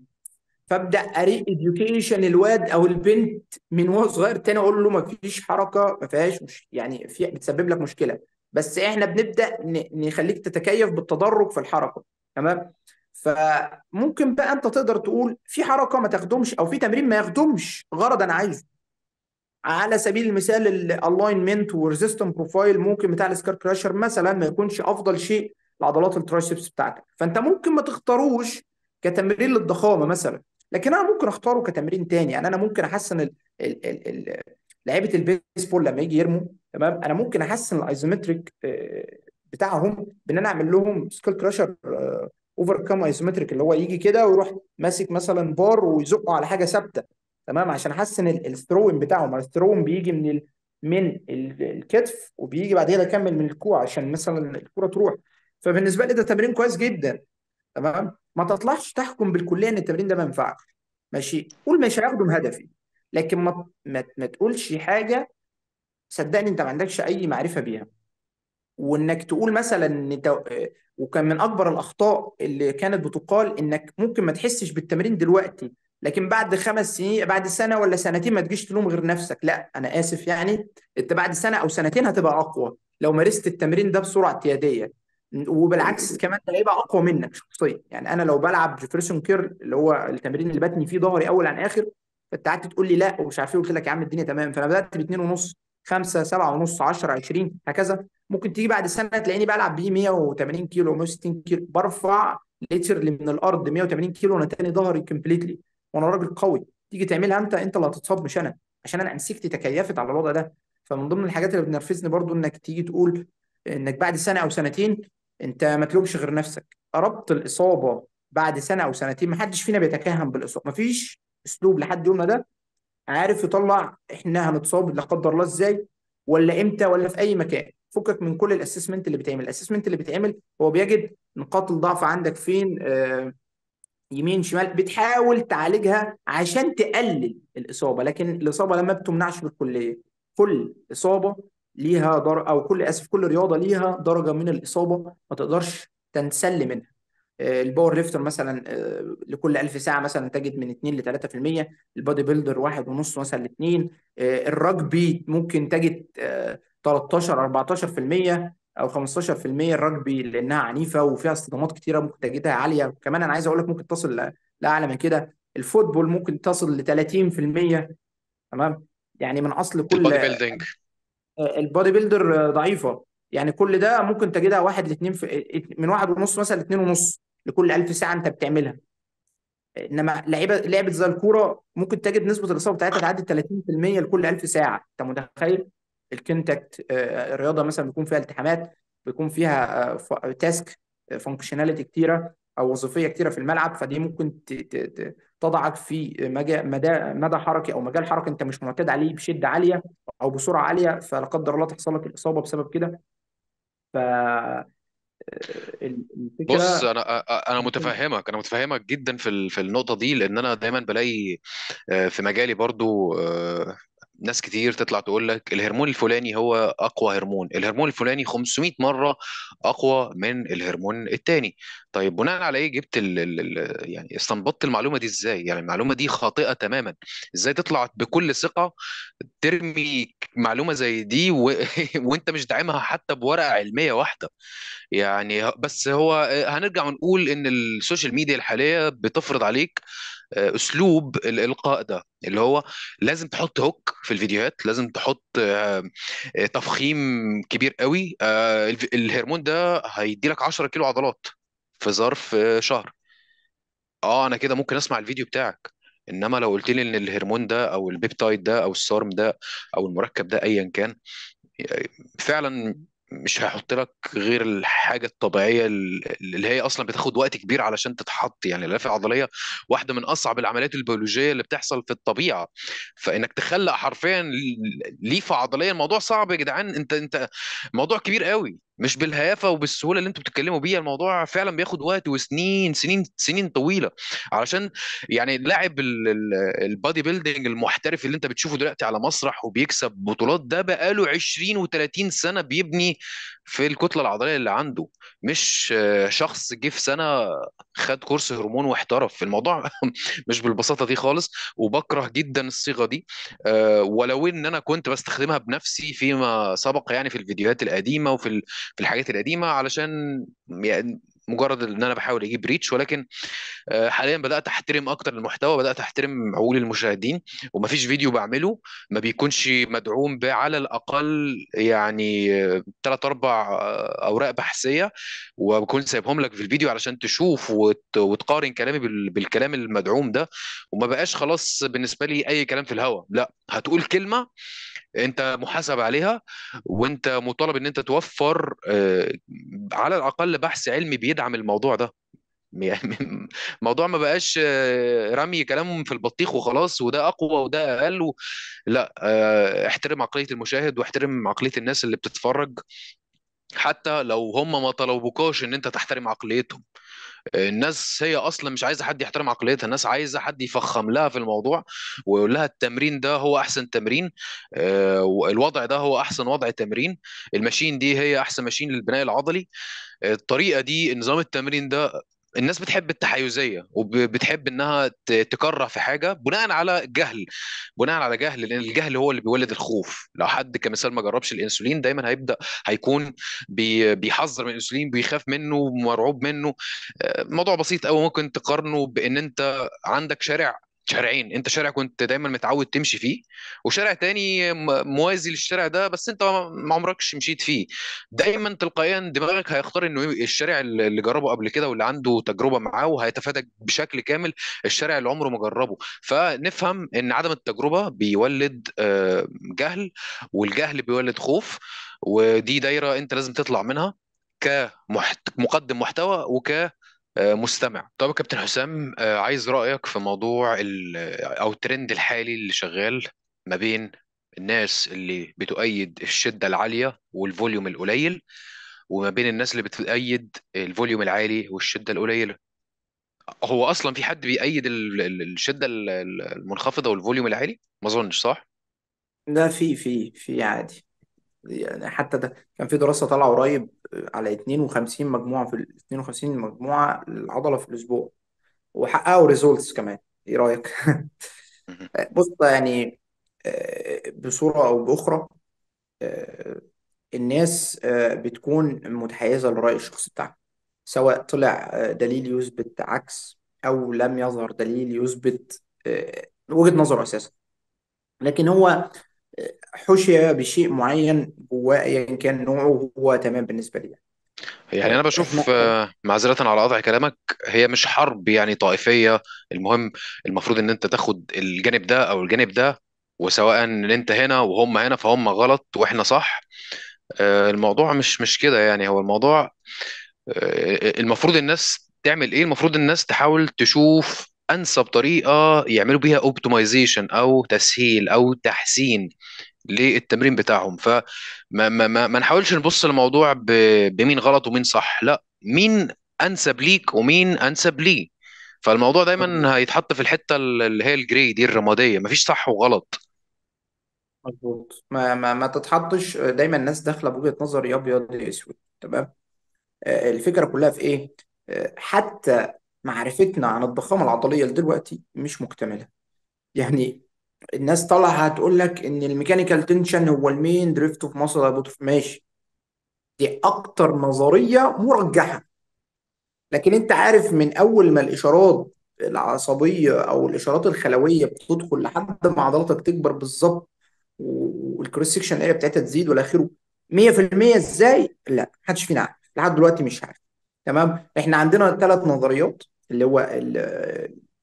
فابدأ re-education الواد أو البنت من وهو صغير تاني أقول له ما فيش حركة ما فيهاش مش يعني في بتسبب لك مشكلة. بس إحنا بنبدأ نخليك تتكيف بالتدرج في الحركة. تمام؟ فممكن بقى أنت تقدر تقول في حركة ما تخدمش أو في تمرين ما يخدمش غرض أنا عايزه. على سبيل المثال ال alignment وال resistance profile ممكن بتاع ال skull crusher مثلا ما يكونش أفضل شيء لعضلات ال triceps بتاعتك. فأنت ممكن ما تختاروش كتمرين للضخامة مثلا. لكن أنا ممكن أختاره كتمرين تاني. يعني أنا ممكن أحسن. لعيبة البيسبول لما يجي يرموا تمام؟ أنا ممكن أحسن ال isometric آه، بتاعهم بإن أنا أعمل لهم skull crusher overcome isometric اللي هو يجي كده ويروح ماسك مثلا بار ويزقه على حاجة ثابتة تمام؟ عشان أحسن الثروين بتاعهم. الثروين بيجي من من ال- الكتف وبيجي بعد كده يكمل من الكوع عشان مثلا الكورة تروح. فبالنسبة لي ده تمرين كويس جدا تمام؟ ما تطلعش تحكم بالكلية إن التمرين ده ما ينفعش ماشي؟ قول مش هيخدم هدفي. لكن ما ما, ما تقولش حاجة صدقني أنت ما عندكش أي معرفة بيها. وإنك تقول مثلا إن أنت وكان من أكبر الأخطاء اللي كانت بتقال إنك ممكن ما تحسش بالتمرين دلوقتي لكن بعد خمس سنين بعد سنة ولا سنتين ما تجيش تلوم غير نفسك. لا أنا آسف يعني أنت بعد سنة أو سنتين هتبقى أقوى. لو مارست التمرين ده بسرعة اعتياديه وبالعكس كمان ده هيبقى أقوى منك شخصيا. يعني أنا لو بلعب Jefferson curl اللي هو التمرين اللي بتني فيه ظهري أول عن آخر فأنت قعدت تقول لي لا ومش عارف إيه قلت لك يا عم الدنيا تمام. فأنا بدأت ب 2 ونص 5 7 ونص 10 20 هكذا. ممكن تيجي بعد سنة تلاقيني بلعب بيه 180 كيلو 160 كيلو. برفع literally من الأرض 180 كيلو وأنا تاني ظهري completely وأنا راجل قوي. تيجي تعملها أنت أنت اللي هتتصاب مش أنا عشان أنا أمسكت تكيفت على الوضع ده. فمن ضمن الحاجات اللي بتنرفزني برضو إنك تيجي تقول إنك بعد سنة أو سنتين انت ما تلومش غير نفسك. قربت الإصابة بعد سنة أو سنتين ما حدش فينا بيتكهن بالإصابة. ما فيش أسلوب لحد يومنا ده عارف يطلع إحنا هنتصاب لا قدر الله إزاي ولا إمتى ولا في أي مكان. فكك من كل ال assessment اللي بيتعمل. ال assessment اللي بيتعمل هو بيجد نقاط الضعف عندك فين؟ آه يمين شمال. بتحاول تعالجها عشان تقلل الإصابة لكن الإصابة لما بتمنعش بالكلية. كل إصابة ليها در أو كل آسف كل رياضة ليها درجة من الإصابة ما تقدرش تنسل منها. آه، ال powerlifter مثلا آه، لكل 1000 ساعة مثلا تجد من 2 ل 3% ال bodybuilder واحد ونص مثلا ل 2 الرجبي ممكن تجد آه، 13 14% أو 15% الرجبي لأنها عنيفة وفيها اصطدامات كتيرة ممكن تجدها عالية. كمان أنا عايز أقول لك ممكن تصل لأعلى من كده. ال football ممكن تصل ل 30% تمام؟ يعني من أصل كل ال bodybuilding ال bodybuilder ضعيفة. يعني كل ده ممكن تجدها واحد لاثنين من واحد ونص مثلا لاثنين ونص لكل 1000 ساعة أنت بتعملها. إنما لعيبة لعبة زي الكورة ممكن تجد نسبه الإصابة بتاعتها تعدي 30% لكل 1000 ساعة. أنت متخيل؟ ال contact آه، الرياضة مثلا بيكون فيها التحامات بيكون فيها task functionality كتيرة أو وظيفية كتيرة في الملعب فدي ممكن تضعك في مدى مدى حركي أو مجال حركة أنت مش معتاد عليه بشدة عالية أو بسرعة عالية فلا قدر الله تحصل لك الإصابة بسبب كده. ف آه، الفكرة بص أنا أنا متفهمك أنا متفهمك جدا في في النقطة دي لأن أنا دايما بلاقي آه، في مجالي برضو آه، ناس كتير تطلع تقول لك الهرمون الفلاني هو أقوى هرمون الهرمون الفلاني 500 مرة أقوى من الهرمون التاني. طيب بناء على إيه جبت ال ال ال يعني استنبطت المعلومة دي إزاي؟ يعني المعلومة دي خاطئة تماما. إزاي تطلع بكل ثقة ترمي معلومة زي دي و... وأنت مش داعمها حتى بورقة علمية واحدة؟ يعني بس هو هنرجع ونقول إن ال social media الحالية بتفرض عليك أسلوب الإلقاء ده اللي هو لازم تحط hook في الفيديوهات لازم تحط آه، آه، تفخيم كبير قوي. آه، الهرمون ده هيدي لك 10 كيلو عضلات في ظرف آه، شهر. آه أنا كده ممكن أسمع الفيديو بتاعك. إنما لو قلت لي إن الهرمون ده أو ال peptide ده أو ال SARM ده أو المركب ده ايا كان فعلا مش هيحط لك غير الحاجة الطبيعية اللي هي أصلا بتاخد وقت كبير علشان تتحط. يعني الألياف العضلية واحدة من أصعب العمليات البيولوجية اللي بتحصل في الطبيعة. فإنك تخلق حرفيا ليفة عضلية الموضوع صعب يا جدعان. أنت أنت موضوع كبير قوي. مش بالهيافة وبالسهولة اللي أنتوا بتتكلموا بيها. الموضوع فعلا بياخد وقت وسنين سنين سنين طويلة. علشان يعني لاعب ال- ال- البادي بيلدينج المحترف اللي أنت بتشوفه دلوقتي على مسرح وبيكسب بطولات ده بقاله 20 و30 سنة بيبني في الكتلة العضلية اللي عنده مش آه، شخص جه في سنة خد كورس هرمون واحترف. الموضوع مش بالبساطة دي خالص وبكره جدا الصيغة دي. آه، ولو إن أنا كنت بستخدمها بنفسي فيما سبق يعني في الفيديوهات القديمة وفي في الحاجات القديمة علشان يعني مجرد إن أنا بحاول أجيب ريتش ولكن آه، حاليا بدأت أحترم أكتر المحتوى بدأت أحترم عقول المشاهدين ومفيش فيديو بعمله ما بيكونش مدعوم على الأقل يعني ثلاث أربع آه، أوراق بحثية وبكون سايبهم لك في الفيديو علشان تشوف وت- وتقارن كلامي بال- بالكلام المدعوم ده. وما بقاش خلاص بالنسبة لي أي كلام في الهوا لأ هتقول كلمة انت محاسب عليها وانت مطالب ان انت توفر آه، على الأقل بحث علمي بيدعم الموضوع ده. يعني الموضوع ما بقاش آه، رمي كلام في البطيخ وخلاص وده أقوى وده أقل و... لا آه، احترم عقلية المشاهد واحترم عقلية الناس اللي بتتفرج حتى لو هم ما طلبوكاش إن أنت تحترم عقليتهم. الناس هي أصلا مش عايزة حد يحترم عقليتها الناس عايزة حد يفخم لها في الموضوع ويقول لها التمرين ده هو أحسن تمرين آه، والوضع ده هو أحسن وضع تمرين. الماشين دي هي أحسن ماشين للبناء العضلي. الطريقة دي نظام التمرين ده الناس بتحب التحيزية وبتحب إنها تكره في حاجة بناء على جهل بناء على جهل لأن الجهل هو اللي بيولد الخوف. لو حد كمثال ما جربش الإنسولين دايما هيبدأ هيكون بي بيحذر من الإنسولين بيخاف منه مرعوب منه. آه، موضوع بسيط قوي ممكن تقارنه بإن أنت عندك شارع شارعين. انت شارع كنت دايما متعود تمشي فيه وشارع تاني موازي للشارع ده بس انت ما عمركش مشيت فيه. دايما تلقائيا دماغك هيختار انه الشارع اللي جربه قبل كده واللي عنده تجربة معاه وهيتفادى بشكل كامل الشارع اللي عمره ما جربه. فنفهم إن عدم التجربة بيولد آه، جهل والجهل بيولد خوف ودي دايرة انت لازم تطلع منها كمقدم محتوى وك مستمع. طب كابتن حسام آه، عايز رأيك في موضوع ال- أو الترند الحالي اللي شغال ما بين الناس اللي بتؤيد الشدة العالية وال volume القليل وما بين الناس اللي بتؤيد ال volume العالي والشدة القليلة. هو أصلا في حد بيأيد ال- ال- الشدة ال- ال- المنخفضة وال volume العالي؟ ما أظنش صح؟ ده في في في عادي. يعني حتى ده كان في دراسة طالعة قريب على 52 مجموعة في ال 52 مجموعة العضلة في الأسبوع وحققوا results كمان إيه رأيك؟ مهم. بص يعني آه، بصورة أو بأخرى آه، الناس آه، بتكون متحيزة للرأي الشخصي بتاعها سواء طلع آه، دليل يثبت عكس أو لم يظهر دليل يثبت آه، وجهة نظره أساسا لكن هو آه، حشي بشيء معين جواه أيا كان نوعه هو تمام بالنسبة لي. يعني أنا آه، بشوف آه، معذرة على قطع كلامك هي مش حرب يعني طائفية. المهم المفروض إن أنت تاخد الجانب ده أو الجانب ده وسواء إن أنت هنا وهم هنا فهم غلط وإحنا صح. آه، الموضوع مش مش كده يعني. هو الموضوع آه، المفروض الناس تعمل إيه؟ المفروض الناس تحاول تشوف أنسب طريقة يعملوا بيها optimization أو تسهيل أو تحسين. للتمرين بتاعهم. فما ما ما ما نحاولش نبص للموضوع ب- بمين غلط ومين صح. لا مين أنسب ليك ومين أنسب ليه فالموضوع دايما هيتحط في الحتة اللي هي ال grey دي الرمادية. مفيش صح وغلط. مظبوط. ما ما ما تتحطش. دايما الناس داخلة بوجهة نظر يا أبيض يا اسود تمام؟ آه، الفكرة كلها في إيه؟ آه، حتى معرفتنا عن الضخامة العضلية دلوقتي مش مكتملة. يعني الناس طالعة هتقول لك إن ال mechanical tension هو ال main driver of muscle hypertrophy ماشي. دي أكتر نظرية مرجحة. لكن أنت عارف من أول ما الإشارات العصبية أو الإشارات الخلوية بتدخل لحد ما عضلاتك تكبر بالظبط وال cross section area بتاعتها تزيد والى اخره 100% إزاي؟ لا محدش فينا عارف. لحد دلوقتي مش عارف. تمام؟ إحنا عندنا ثلاث نظريات اللي هو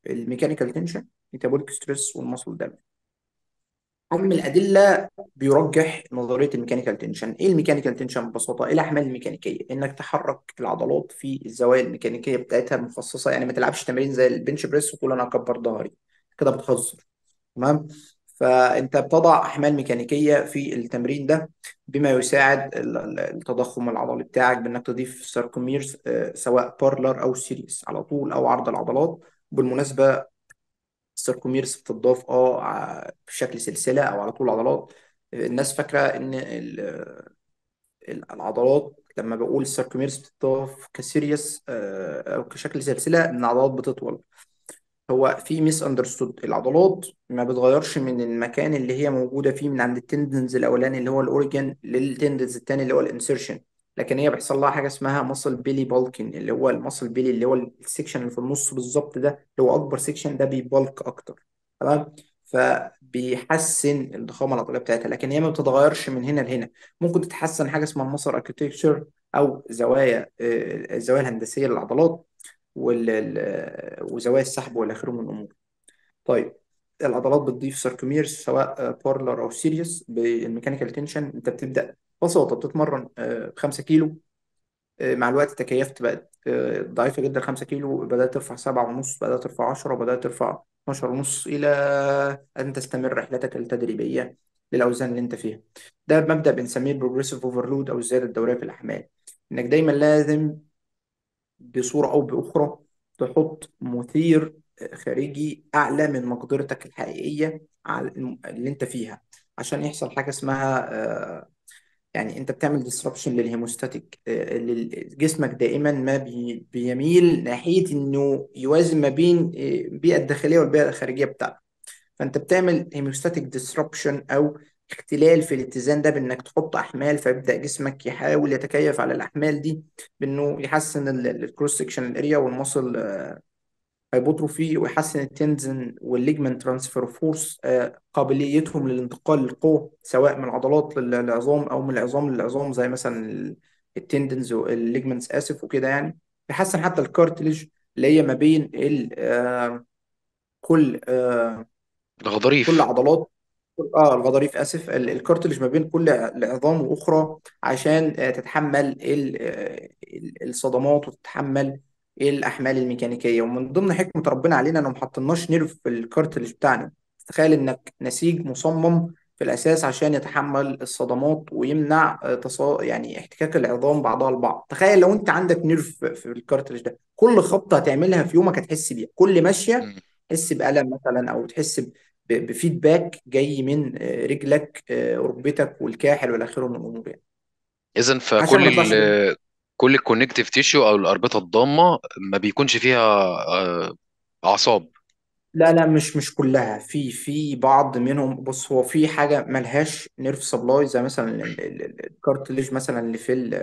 ال mechanical tension metabolic stress وال muscle damage. أهم الأدلة بيرجح نظرية ال mechanical tension إيه ال mechanical tension ببساطة؟ إيه الأحمال الميكانيكية؟ إنك تحرك العضلات في الزوايا الميكانيكية بتاعتها المخصصة يعني ما تلعبش تمارين زي ال bench press وتقول أنا هكبر ظهري كده بتهزر تمام؟ فأنت بتضع أحمال ميكانيكية في التمرين ده بما يساعد ال- ال- التضخم العضلي بتاعك بإنك تضيف sarcomeres آه، سواء parallel أو series على طول أو عرض العضلات بالمناسبة ال sarcomeres بتضاف آه بشكل سلسلة أو على طول عضلات. الناس فاكرة إن ال- ال- العضلات لما بقول ال sarcomeres بتضاف ك series آه، أو كشكل سلسلة إن العضلات بتطول. هو في misunderstood. العضلات ما بتغيرش من المكان اللي هي موجودة فيه من عند ال tendons الأولاني اللي هو ال origin لل tendons الثاني اللي هو ال insertion. لكن هي بيحصل لها حاجة اسمها muscle belly bulking اللي هو ال muscle belly اللي هو ال section اللي في النص بالظبط ده اللي هو أكبر section ده بي bulk أكتر. تمام؟ فبيحسن الضخامة العضلية بتاعتها لكن هي ما بتتغيرش من هنا لهنا. ممكن تتحسن حاجة اسمها ال muscle architecture أو زوايا آه، الزوايا الهندسية للعضلات ال- وزوايا السحب والى اخره من الأمور. طيب العضلات بتضيف sarcomeres سواء parallel أو series بال mechanical tension أنت بتبدأ ببساطة بتتمرن ب 5 كيلو. آه، مع الوقت تكيفت بقت آه، ضعيفة جدا 5 كيلو. بدأت ترفع 7 ونص بدأت ترفع 10 وبدات ترفع 12 ونص إلى أن تستمر رحلتك التدريبية للأوزان اللي أنت فيها. ده مبدأ بنسميه ال progressive overload أو الزيادة الدورية في الأحمال. إنك دايما لازم بصورة أو بأخرى تحط مثير خارجي أعلى من مقدرتك الحقيقية على اللي أنت فيها. عشان يحصل حاجة اسمها آه، يعني أنت بتعمل disruption لل homeostatic آه، جسمك دائما ما بي- بيميل ناحية إنه يوازن ما بين آه، البيئة الداخلية والبيئة الخارجية بتاعتك فأنت بتعمل homeostatic disruption أو اختلال في الاتزان ده بإنك تحط أحمال فيبدأ جسمك يحاول يتكيف على الأحمال دي بإنه يحسن ال cross section area وال muscle hypertrophy ويحسن ال tendon وال ligament transfer force قابليتهم للانتقال للقوة سواء من العضلات لل- للعظام أو من العظام للعظام زي مثلا ال tendons وال ligaments آسف وكده يعني. بيحسن حتى ال cartilage اللي هي ما بين ال آه، كل آه، كل الغضاريف عضلات آه الغضاريف آسف. ال- ال cartilage ما بين كل عظام وأخرى عشان آه، تتحمل ال- ال- الصدمات وتتحمل الأحمال الميكانيكية؟ ومن ضمن حكمة ربنا علينا إنه ما حطيناش nerve في ال cartilage بتاعنا. تخيل إنك نسيج مصمم في الأساس عشان يتحمل الصدمات ويمنع تصا... يعني احتكاك العظام بعضها البعض تخيل لو أنت عندك nerve في ال cartilage ده. كل خبطة هتعملها في يومك هتحس بيها. كل ماشية. تحس بألم مثلا أو تحس ب- ب feedback جاي من رجلك آه، ركبتك والكاحل والى اخره من الأمور يعني اذا فكل كل ال connective tissue أو الأربطة الضامة ما بيكونش فيها آه، أعصاب. لا لا مش مش كلها. في في بعض منهم بص هو في حاجة ملهاش nerve supply زي مثلا ال- ال- ال- ال cartilage مثلا اللي في ال-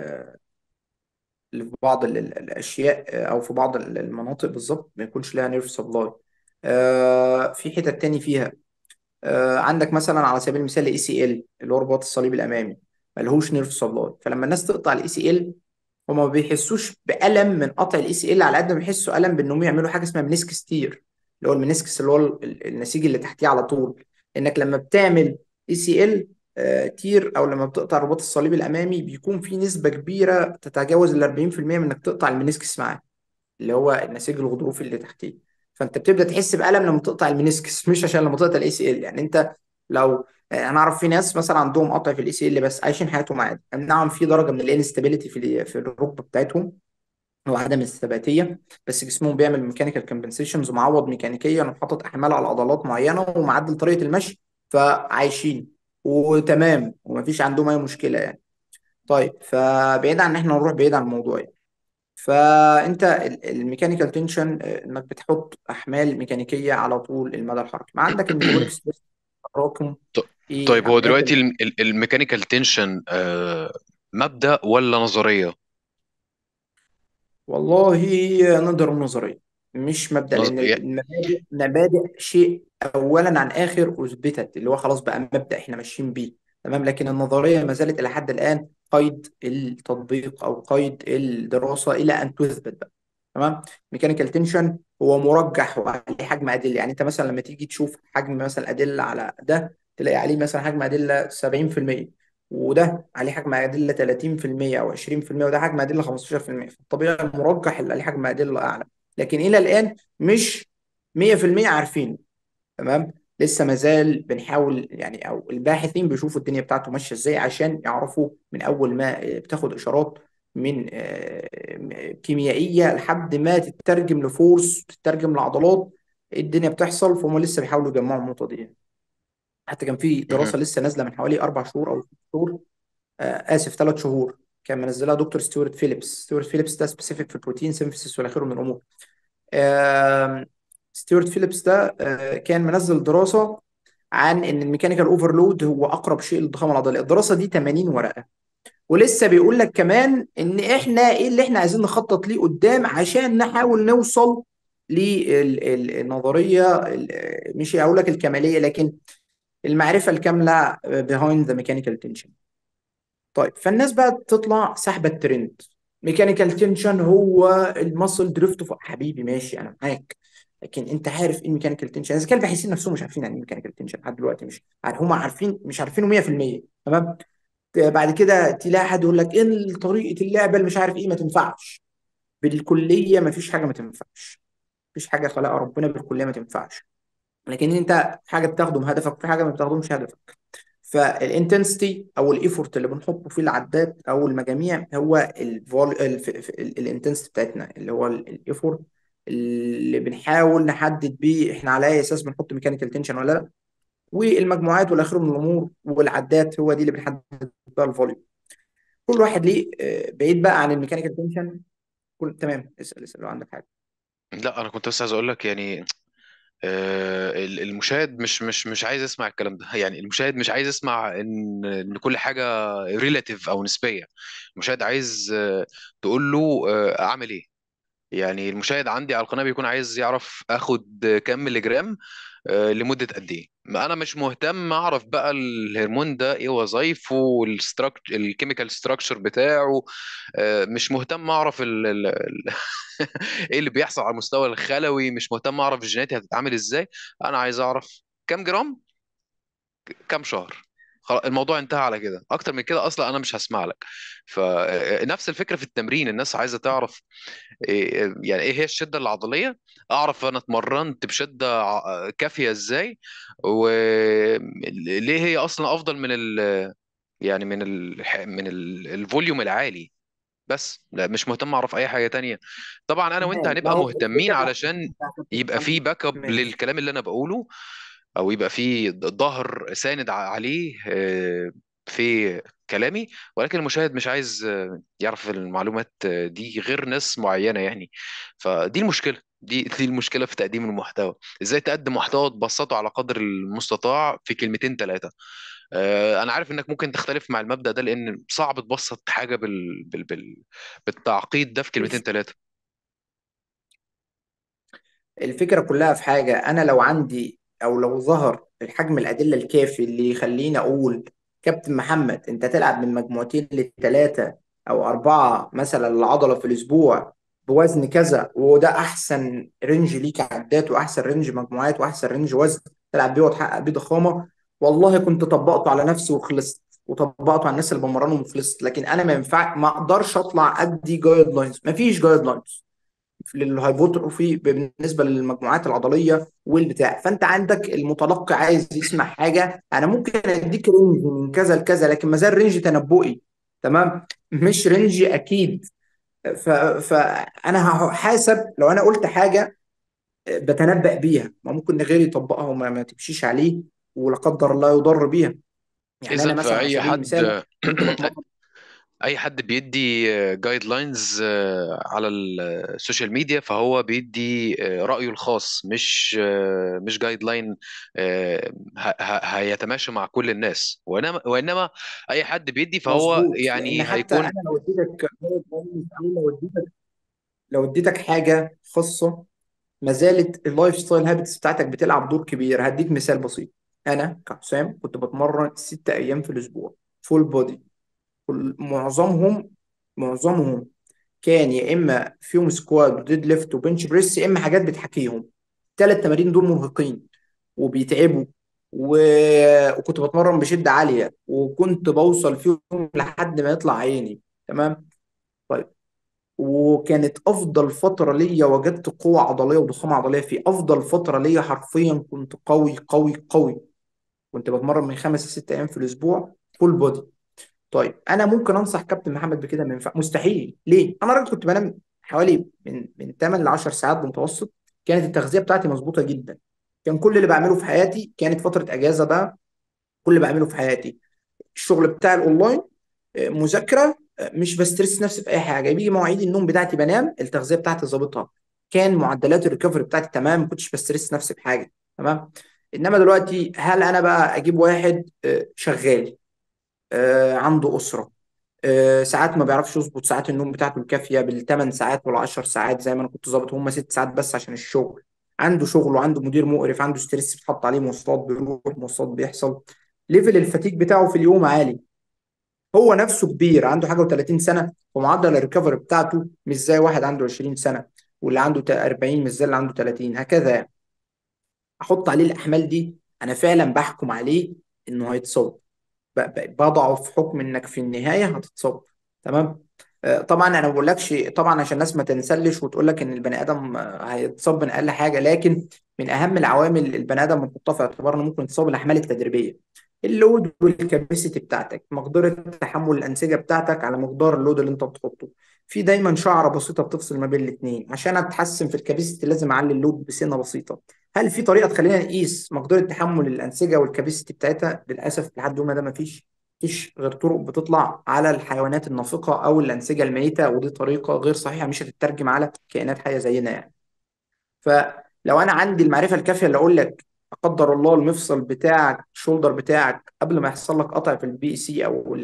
اللي في بعض ال- ال- الأشياء آه، أو في بعض ال- المناطق بالظبط ما يكونش لها nerve supply في حتت تاني فيها. آه، عندك مثلا على سبيل المثال ال ACL اللي هو رباط الصليب الأمامي ملهوش nerve supply فلما الناس تقطع ال ACL هما ما بيحسوش بألم من قطع ال ACL على قد ما بيحسوا ألم بأنهم يعملوا حاجة اسمها meniscus tear اللي هو ال meniscus اللي هو ال- ال- النسيج اللي تحتيه على طول. إنك لما بتعمل ACL tear أو لما بتقطع الرباط الصليبي الأمامي بيكون في نسبة كبيرة تتجاوز ال 40% من إنك تقطع ال meniscus معاه اللي هو النسيج الغضروفي اللي تحتيه. فأنت بتبدأ تحس بألم لما تقطع ال meniscus مش عشان لما تقطع ال ACL يعني أنت لو أنا أعرف في ناس مثلا عندهم قطع في ال ACL بس عايشين حياتهم عادي. نعم في درجة من ال instability في في الركبة بتاعتهم أو عدم الثباتية بس جسمهم بيعمل mechanical compensations ومعوض ميكانيكيا وحاطط أحمال على عضلات معينة ومعدل طريقة المشي فعايشين. وتمام ومفيش عندهم أي مشكلة يعني. طيب فبعيد عن إن إحنا نروح بعيد عن الموضوع يعني. فأنت ال mechanical tension إنك بتحط أحمال ميكانيكية على طول المدى الحركي. ما عندك ال metabolic تراكم في طيب هو دلوقتي ال- ال mechanical tension مبدأ ولا نظرية؟ والله نقدر نظريه مش مبدأ نظ... لأن يا- المبادئ مبادئ شيء اولا عن آخر أثبتت اللي هو خلاص بقى مبدأ إحنا ماشيين بيه تمام؟ لكن النظرية ما زالت إلى حد الآن قيد التطبيق أو قيد الدراسة إلى أن تثبت بقى تمام؟ mechanical tension هو مرجح وعليه حجم ادله يعني أنت مثلا لما تيجي تشوف حجم مثلا أدلة على ده تلاقي عليه مثلا حجم أدلة 70% وده عليه حجم أدلة 30% أو 20% وده حجم أدلة 15% فالطبيعي المرجح اللي عليه حجم أدلة أعلى. لكن إلى الآن مش 100% عارفين. تمام؟ لسه مازال بنحاول يعني أو الباحثين بيشوفوا الدنيا بتاعته ماشية إزاي عشان يعرفوا من أول ما آه، بتاخد إشارات من آه، كيميائية لحد ما تترجم ل force تترجم لعضلات الدنيا بتحصل فهم لسه بيحاولوا يجمعوا النقطة دي. حتى كان في. دراسة لسه نازلة من حوالي أربع شهور أو ست شهور. آه، آسف ثلاث شهور. كان منزلها دكتور ستيوارت فيليبس. ستيوارت فيليبس ده specific في ال protein synthesis والى اخره من الأمور. آم، ستيوارت فيليبس ده آه، كان منزل دراسة عن إن ال mechanical overload هو أقرب شيء للضخامة العضلية. الدراسة دي 80 ورقة. ولسه بيقول لك كمان إن إحنا إيه اللي إحنا عايزين نخطط ليه قدام عشان نحاول نوصل للنظريه مش هقول لك الكمالية لكن المعرفة الكاملة behind the mechanical tension. طيب فالناس بقى تطلع سحبه الترند. mechanical tension هو ال muscle driver ف... حبيبي ماشي أنا معاك. لكن أنت عارف إيه ال mechanical tension إذا كان الباحثين نفسهم مش عارفين يعني إيه mechanical tension لحد دلوقتي مش عارف هم عارفين مش عارفينه 100% تمام؟ بعد كده تلاقي حد يقول لك إيه طريقة اللعبه اللي مش عارف إيه؟ ما تنفعش. بالكلية ما فيش حاجة ما تنفعش. مفيش حاجة خلقها ربنا بالكلية ما تنفعش. لكن انت حاجة بتخدم هدفك في حاجة ما بتخدمش هدفك. فال intensity أو ال effort اللي بنحطه في العداد أو المجاميع هو ال intensity بتاعتنا اللي هو ال effort اللي بنحاول نحدد بيه إحنا على أي أساس بنحط mechanical tension ولا لأ. والمجموعات والاخر من الأمور والعدات هو دي اللي بنحدد بقى ال volume كل واحد ليه بعيد بقى عن ال mechanical tension كل تمام اسأل اسأل لو عندك حاجة. لا أنا كنت بس عايز أقول لك يعني آه، المشاهد مش مش مش عايز يسمع الكلام ده. يعني المشاهد مش عايز يسمع إن إن كل حاجة relative أو نسبية. المشاهد عايز آه، تقول له آه، أعمل إيه. يعني المشاهد عندي على القناة بيكون عايز يعرف أخد كام ملي جرام لمدة قد إيه؟ أنا مش مهتم أعرف بقى الهرمون ده إيه وظايفه ال chemical structure بتاعه مش مهتم أعرف ال ال إيه اللي بيحصل على المستوى الخلوي مش مهتم أعرف الجينات هتتعامل إزاي. أنا عايز أعرف كام جرام؟ كام شهر. الموضوع انتهى على كده. أكتر من كده أصلا أنا مش هسمع لك. فنفس الفكرة في التمرين. الناس عايزة تعرف إيه يعني إيه هي الشدة العضلية؟ أعرف أنا اتمرنت بشدة كافية إزاي؟ وليه هي أصلا أفضل من ال يعني من ال من ال- الفوليوم العالي؟ بس لا مش مهتم أعرف أي حاجة تانية. طبعا أنا وأنت هنبقى مهتمين علشان يبقى في backup للكلام اللي أنا بقوله. أو يبقى في ظهر ساند عليه آه، في كلامي ولكن المشاهد مش عايز آه، يعرف المعلومات آه، دي غير ناس معينة يعني. فدي المشكلة دي دي المشكلة في تقديم المحتوى. إزاي تقدم محتوى تبسطه على قدر المستطاع في كلمتين ثلاثة أنا عارف إنك ممكن تختلف مع المبدأ ده لأن صعب تبسط حاجة بال... بال... بال... بالتعقيد ده في كلمتين ثلاثة الفكرة كلها في حاجة. أنا لو عندي أو لو ظهر الحجم الأدلة الكافي اللي يخليني أقول كابتن محمد أنت تلعب من مجموعتين لثلاثة أو أربعة مثلا العضلة في الأسبوع بوزن كذا وده أحسن range ليك عدات وأحسن range مجموعات وأحسن range وزن تلعب بيه وتحقق بيه ضخامة. والله كنت طبقته على نفسي وخلصت وطبقته على الناس اللي بمرنهم وخلصت لكن أنا ما ينفع ما أقدرش أطلع أدي guidelines مفيش guidelines لل hypertrophy بالنسبة للمجموعات العضلية والبتاع. فأنت عندك المتلقي عايز يسمع حاجة أنا ممكن أديك range من كذا لكذا لكن ما زال range تنبؤي تمام؟ مش range أكيد. ف... فانا حاسب لو أنا قلت حاجة بتنبأ بيها. ما ممكن غيري يطبقها وما ما تمشيش عليه ولا قدر الله يضر بيها. يعني أنا على سبيل المثال حد أي حد بيدي guidelines على ال social media فهو بيدي آه، رأيه الخاص مش آه، مش guideline هيتماشى مع كل الناس. وإنما وإنما أي حد بيدي فهو مظبوط. لأن يعني حتى هيكون أنا لو اديتك أو لو اديتك لو اديتك حاجة خاصة ما زالت ال lifestyle habits بتاعتك بتلعب دور كبير. هديك مثال بسيط. أنا كحسام كنت بتمرن ست أيام في الأسبوع. full body معظمهم معظمهم كان يا إما فيهم squat و deadlift و bench press يا إما حاجات بتحاكيهم. الثلاث تمارين دول مرهقين وبيتعبوا و... وكنت بتمرن بشدة عالية وكنت بوصل فيهم لحد ما يطلع عيني. تمام؟ طيب. وكانت أفضل فترة ليا وجدت قوة عضلية وضخامة عضلية في أفضل فترة ليا حرفيا كنت قوي قوي قوي. كنت بتمرن من خمس لست أيام في الأسبوع full body طيب أنا ممكن أنصح كابتن محمد بكده ما ينفع مستحيل. ليه؟ أنا راجل كنت بنام حوالي من من 8 ل 10 ساعات بمتوسط كانت التغذية بتاعتي مظبوطة جدا. كان كل اللي بعمله في حياتي كانت فترة إجازة بقى. كل اللي بعمله في حياتي. الشغل بتاعي الأونلاين آه، مذاكرة آه، مش ب stress نفسي في أي حاجة. بيجي مواعيد النوم بتاعتي بنام التغذية بتاعتي ظابطها. كان معدلات ال recovery بتاعتي تمام ما كنتش ب stress نفسي بحاجه تمام؟ إنما دلوقتي هل أنا بقى أجيب واحد آه، شغال؟ عنده أسرة. آه، ساعات ما بيعرفش يظبط ساعات النوم بتاعته الكافية بالثمان ساعات ولا 10 ساعات زي ما أنا كنت ظابط هم ست ساعات بس عشان الشغل. عنده شغل وعنده مدير مقرف عنده stress بيتحط عليه مواصلات بيروح مواصلات بيحصل. level ال fatigue بتاعه في اليوم عالي. هو نفسه كبير عنده حاجة و30 سنة ومعدل ال recovery بتاعته مش زي واحد عنده 20 سنة واللي عنده 40 مش زي اللي عنده 30 هكذا يعني. أحط عليه الأحمال دي أنا فعلا بحكم عليه إنه هيتصاب. بضعه في حكم إنك في النهاية هتتصاب. تمام؟ آه، طبعا أنا ما بقولكش طبعا عشان الناس ما تنسلش وتقول لك إن البني آدم آه، هيتصاب من أقل حاجة لكن من أهم العوامل البني آدم بنحطها في اعتبار إنه ممكن يتصاب الأحمال التدريبية. اللود والكاباسيتي بتاعتك مقدرة تحمل الأنسجة بتاعتك على مقدار اللود اللي أنت بتحطه. في دايما شعرة بسيطة بتفصل ما بين الاثنين عشان أتحسن في ال capacity لازم أعلي ال load بسنة بسيطة. هل في طريقة تخلينا نقيس مقدرة تحمل الأنسجة وال capacity بتاعتها؟ للأسف لحد يومنا ده مفيش مفيش غير طرق بتطلع على الحيوانات النافقة أو الأنسجة الميتة ودي طريقة غير صحيحة مش هتترجم على كائنات حية زينا يعني. فلو أنا عندي المعرفة الكافية اللي أقول لك قدر الله المفصل بتاعك ال shoulder بتاعك قبل ما يحصل لك قطع في ال biceps أو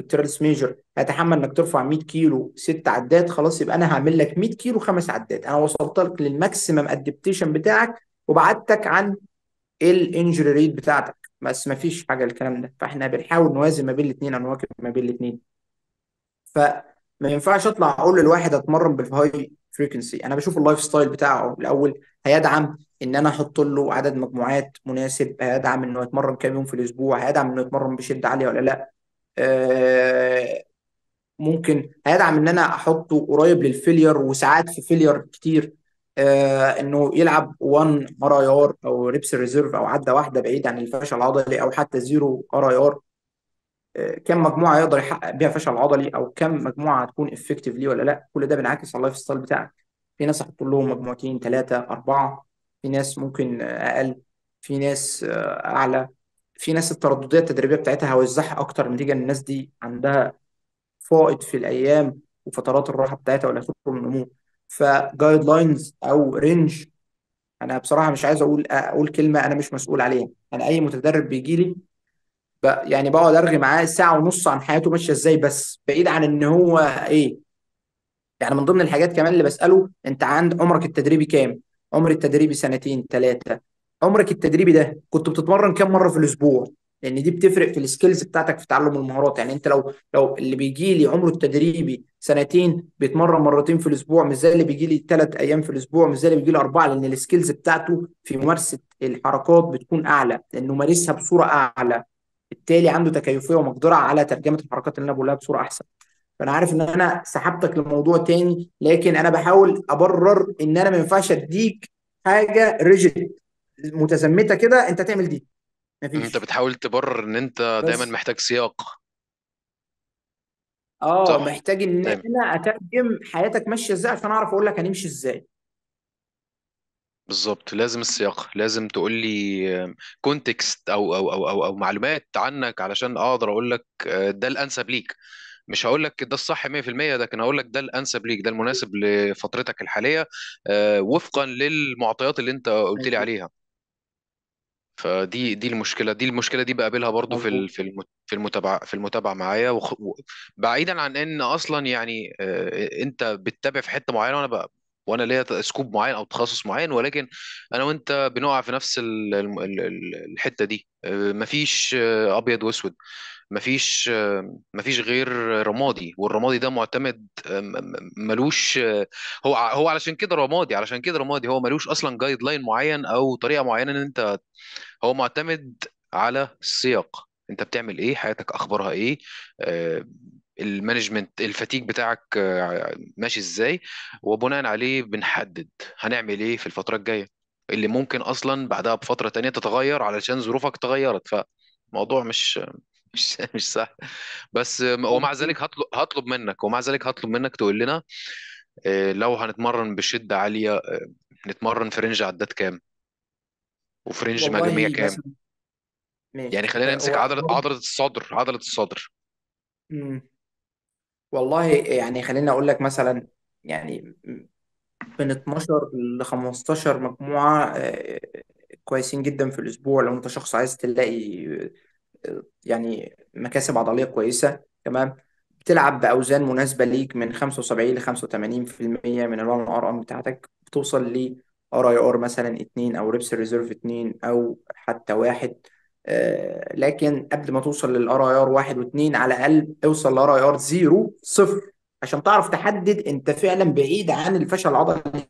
ال pectoralis major هيتحمل إنك ترفع 100 كيلو ست عدات خلاص يبقى أنا هعمل لك 100 كيلو خمس عدات. أنا وصلت لك لل maximum adaptation بتاعك وبعدتك عن ال injury rate بتاعتك. بس ما فيش حاجة الكلام ده. فإحنا بنحاول نوازن ما بين الاثنين أو نواكب ما بين الاثنين فما ينفعش أطلع أقول للواحد أتمرن بال high frequency أنا بشوف ال lifestyle بتاعه الأول هيدعم إن أنا أحط له عدد مجموعات مناسب هيدعم إنه يتمرن كام يوم في الأسبوع هيدعم إنه يتمرن بشدة عالية ولا لأ. ممكن هيدعم إن أنا أحطه قريب لل failure وساعات في failure كتير آه إنه يلعب 1 RIR أو reps in reserve أو عدة واحدة بعيد عن الفشل العضلي أو حتى zero RIR كم مجموعة يقدر يحقق بيها فشل عضلي أو كم مجموعة هتكون effective ليه ولا لأ؟ كل ده بينعكس على ال lifestyle بتاعك. في ناس هحط لهم مجموعتين ثلاثة أربعة في ناس ممكن أقل في ناس أعلى. في ناس التردديه التدريبية بتاعتها هوزعها أكتر نتيجة إن الناس دي عندها فائض في الأيام وفترات الراحة بتاعتها اخره من النمو. ف guidelines أو range أنا بصراحة مش عايز أقول أقول كلمة أنا مش مسؤول عليها. أنا أي متدرب بيجي لي. يعني بقعد أرغي معاه ساعة ونص عن حياته ماشية إزاي بس بعيد عن إن هو إيه. يعني من ضمن الحاجات كمان اللي بسأله أنت عند عمرك التدريبي كام؟ عمر التدريبي سنتين ثلاثة عمرك التدريبي ده كنت بتتمرن كام مرة في الأسبوع؟ لأن دي بتفرق في ال skills بتاعتك في تعلم المهارات. يعني أنت لو لو اللي بيجي لي عمره التدريبي سنتين بيتمرن مرتين في الأسبوع مش زي اللي بيجي لي ثلاث أيام في الأسبوع مش زي اللي بيجي لي أربعة لأن ال skills بتاعته في ممارسة الحركات بتكون أعلى لأنه مارسها بصورة أعلى. بالتالي عنده تكيفية ومقدرة على ترجمة الحركات اللي أنا بقولها بصورة أحسن. فأنا عارف إن أنا سحبتك لموضوع تاني لكن أنا بحاول أبرر إن أنا ما ينفعش أديك حاجة rigid متزمتة كده أنت تعمل دي. أنت مفيش بتحاول تبرر إن أنت دايما بس محتاج سياق. آه صح محتاج إن دايما أنا أترجم حياتك ماشية إزاي عشان أعرف أقول لك هنمشي إزاي. بالظبط لازم السياق. لازم تقول لي context أو أو أو أو أو معلومات عنك علشان أقدر أقول لك آه، ده الأنسب ليك. مش هقول لك ده الصح 100% لكن هقول لك ده الأنسب ليك ده المناسب لفترتك الحالية آه، وفقا للمعطيات اللي أنت قلت لي مظبوط عليها. فدي دي المشكلة دي المشكلة دي بقابلها برضو في ال- مظبوط. في الم- في المتابعة في المتابعة معايا وخ... و- بعيدا عن إن أصلا يعني آه، أنت بتتابع في حتة معينة وأنا بقى وأنا ليا سكوب معين أو تخصص معين ولكن أنا وأنت بنقع في نفس ال- الم- ال- ال- الحتة دي. آه، مفيش آه، أبيض وأسود. مفيش مفيش غير رمادي والرمادي ده معتمد آه، ملوش هو هو علشان كده رمادي علشان كده رمادي هو ملوش أصلا guideline معين أو طريقة معينة إن أنت هو معتمد على السياق. أنت بتعمل إيه؟ حياتك أخبارها إيه؟ آه، ال management ال fatigue بتاعك آه، ماشي إزاي؟ وبناء عليه بنحدد هنعمل إيه في الفترة الجاية. اللي ممكن أصلا بعدها بفترة تانية تتغير علشان ظروفك تغيرت. فالموضوع مش مش مش سهل. بس آه، ومع ذلك هطلب هطلب منك ومع ذلك هطلب منك تقول لنا آه، لو هنتمرن بشدة عالية آه، نتمرن في range عدات كام؟ وفي range مجاميع والله كام؟ مثلا يعني ماشي خلينا نمسك هو عضلة برضه عضلة الصدر عضلة الصدر. مم. والله يعني خليني أقول لك مثلا يعني من 12 ل 15 مجموعة آه، كويسين جدا في الأسبوع. لو أنت شخص عايز تلاقي آه، يعني مكاسب عضلية كويسة تمام؟ بتلعب بأوزان مناسبة ليك من 75 ل 85% من ال one RM بتاعتك بتوصل ل RIR مثلا 2 أو reps reserve 2 أو حتى واحد آه، لكن قبل ما توصل لل RIR واحد واثنين على الأقل اوصل ل RIR zero صفر. عشان تعرف تحدد انت فعلا بعيد عن الفشل العضلي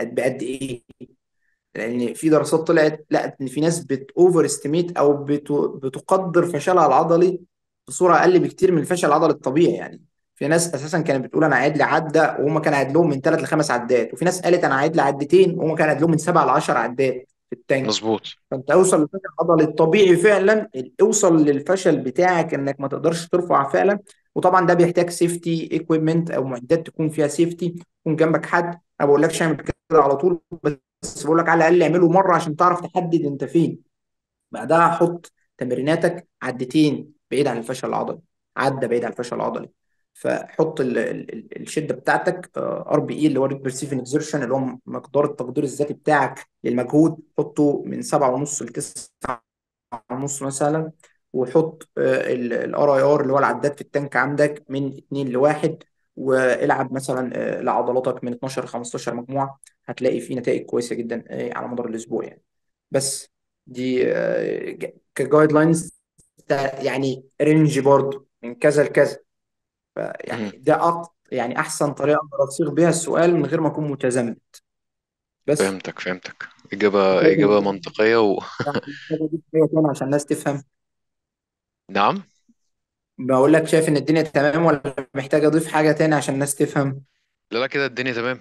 بقد إيه. لأن في دراسات طلعت لا إن في ناس بت overestimate أو بت- بتقدر فشلها العضلي بصورة أقل بكتير من الفشل العضلي الطبيعي يعني. في ناس أساسا كانت بتقول أنا فاضل لي عده وهم كان عايد لهم من ثلاث لخمس عدات وفي ناس قالت أنا عايد لي عدتين وهم كان عايد لهم من سبع ل 10 عدات في ال tank مظبوط. فأنت أوصل للفشل العضلي الطبيعي فعلا أوصل للفشل بتاعك إنك ما تقدرش ترفع فعلا وطبعا ده بيحتاج safety equipment أو معدات تكون فيها safety يكون جنبك حد. أنا ما بقولكش اعمل كده على طول بس بقول لك على الأقل اعمله مرة عشان تعرف تحدد انت فين. بعدها حط تمريناتك عدتين بعيد عن الفشل العضلي. عدة بعيد عن الفشل العضلي. فحط ال ال ال الشدة بتاعتك RPE اللي هو rate perceiving exertion اللي هو مقدار التقدير الذاتي بتاعك للمجهود. حطه من سبعة ونص لتسعة ونص مثلا. وحط ال RIR اللي هو العدات في ال tank عندك من 2 لواحد. والعب مثلا آه، لعضلاتك من 12 ل 15 مجموعة هتلاقي فيه نتائج كويسة جدا آه، على مدار الأسبوع يعني. بس دي آه، ك guidelines يعني range برضه من كذا لكذا. يعني. ده. يعني أحسن طريقة أقدر أصيغ بيها السؤال من غير ما أكون متزمت بس فهمتك فهمتك. إجابة إجابة منطقية و... تاني عشان الناس تفهم. نعم. بقول لك شايف إن الدنيا تمام ولا محتاج أضيف حاجة تاني عشان الناس تفهم؟ لا لا كده الدنيا تمام.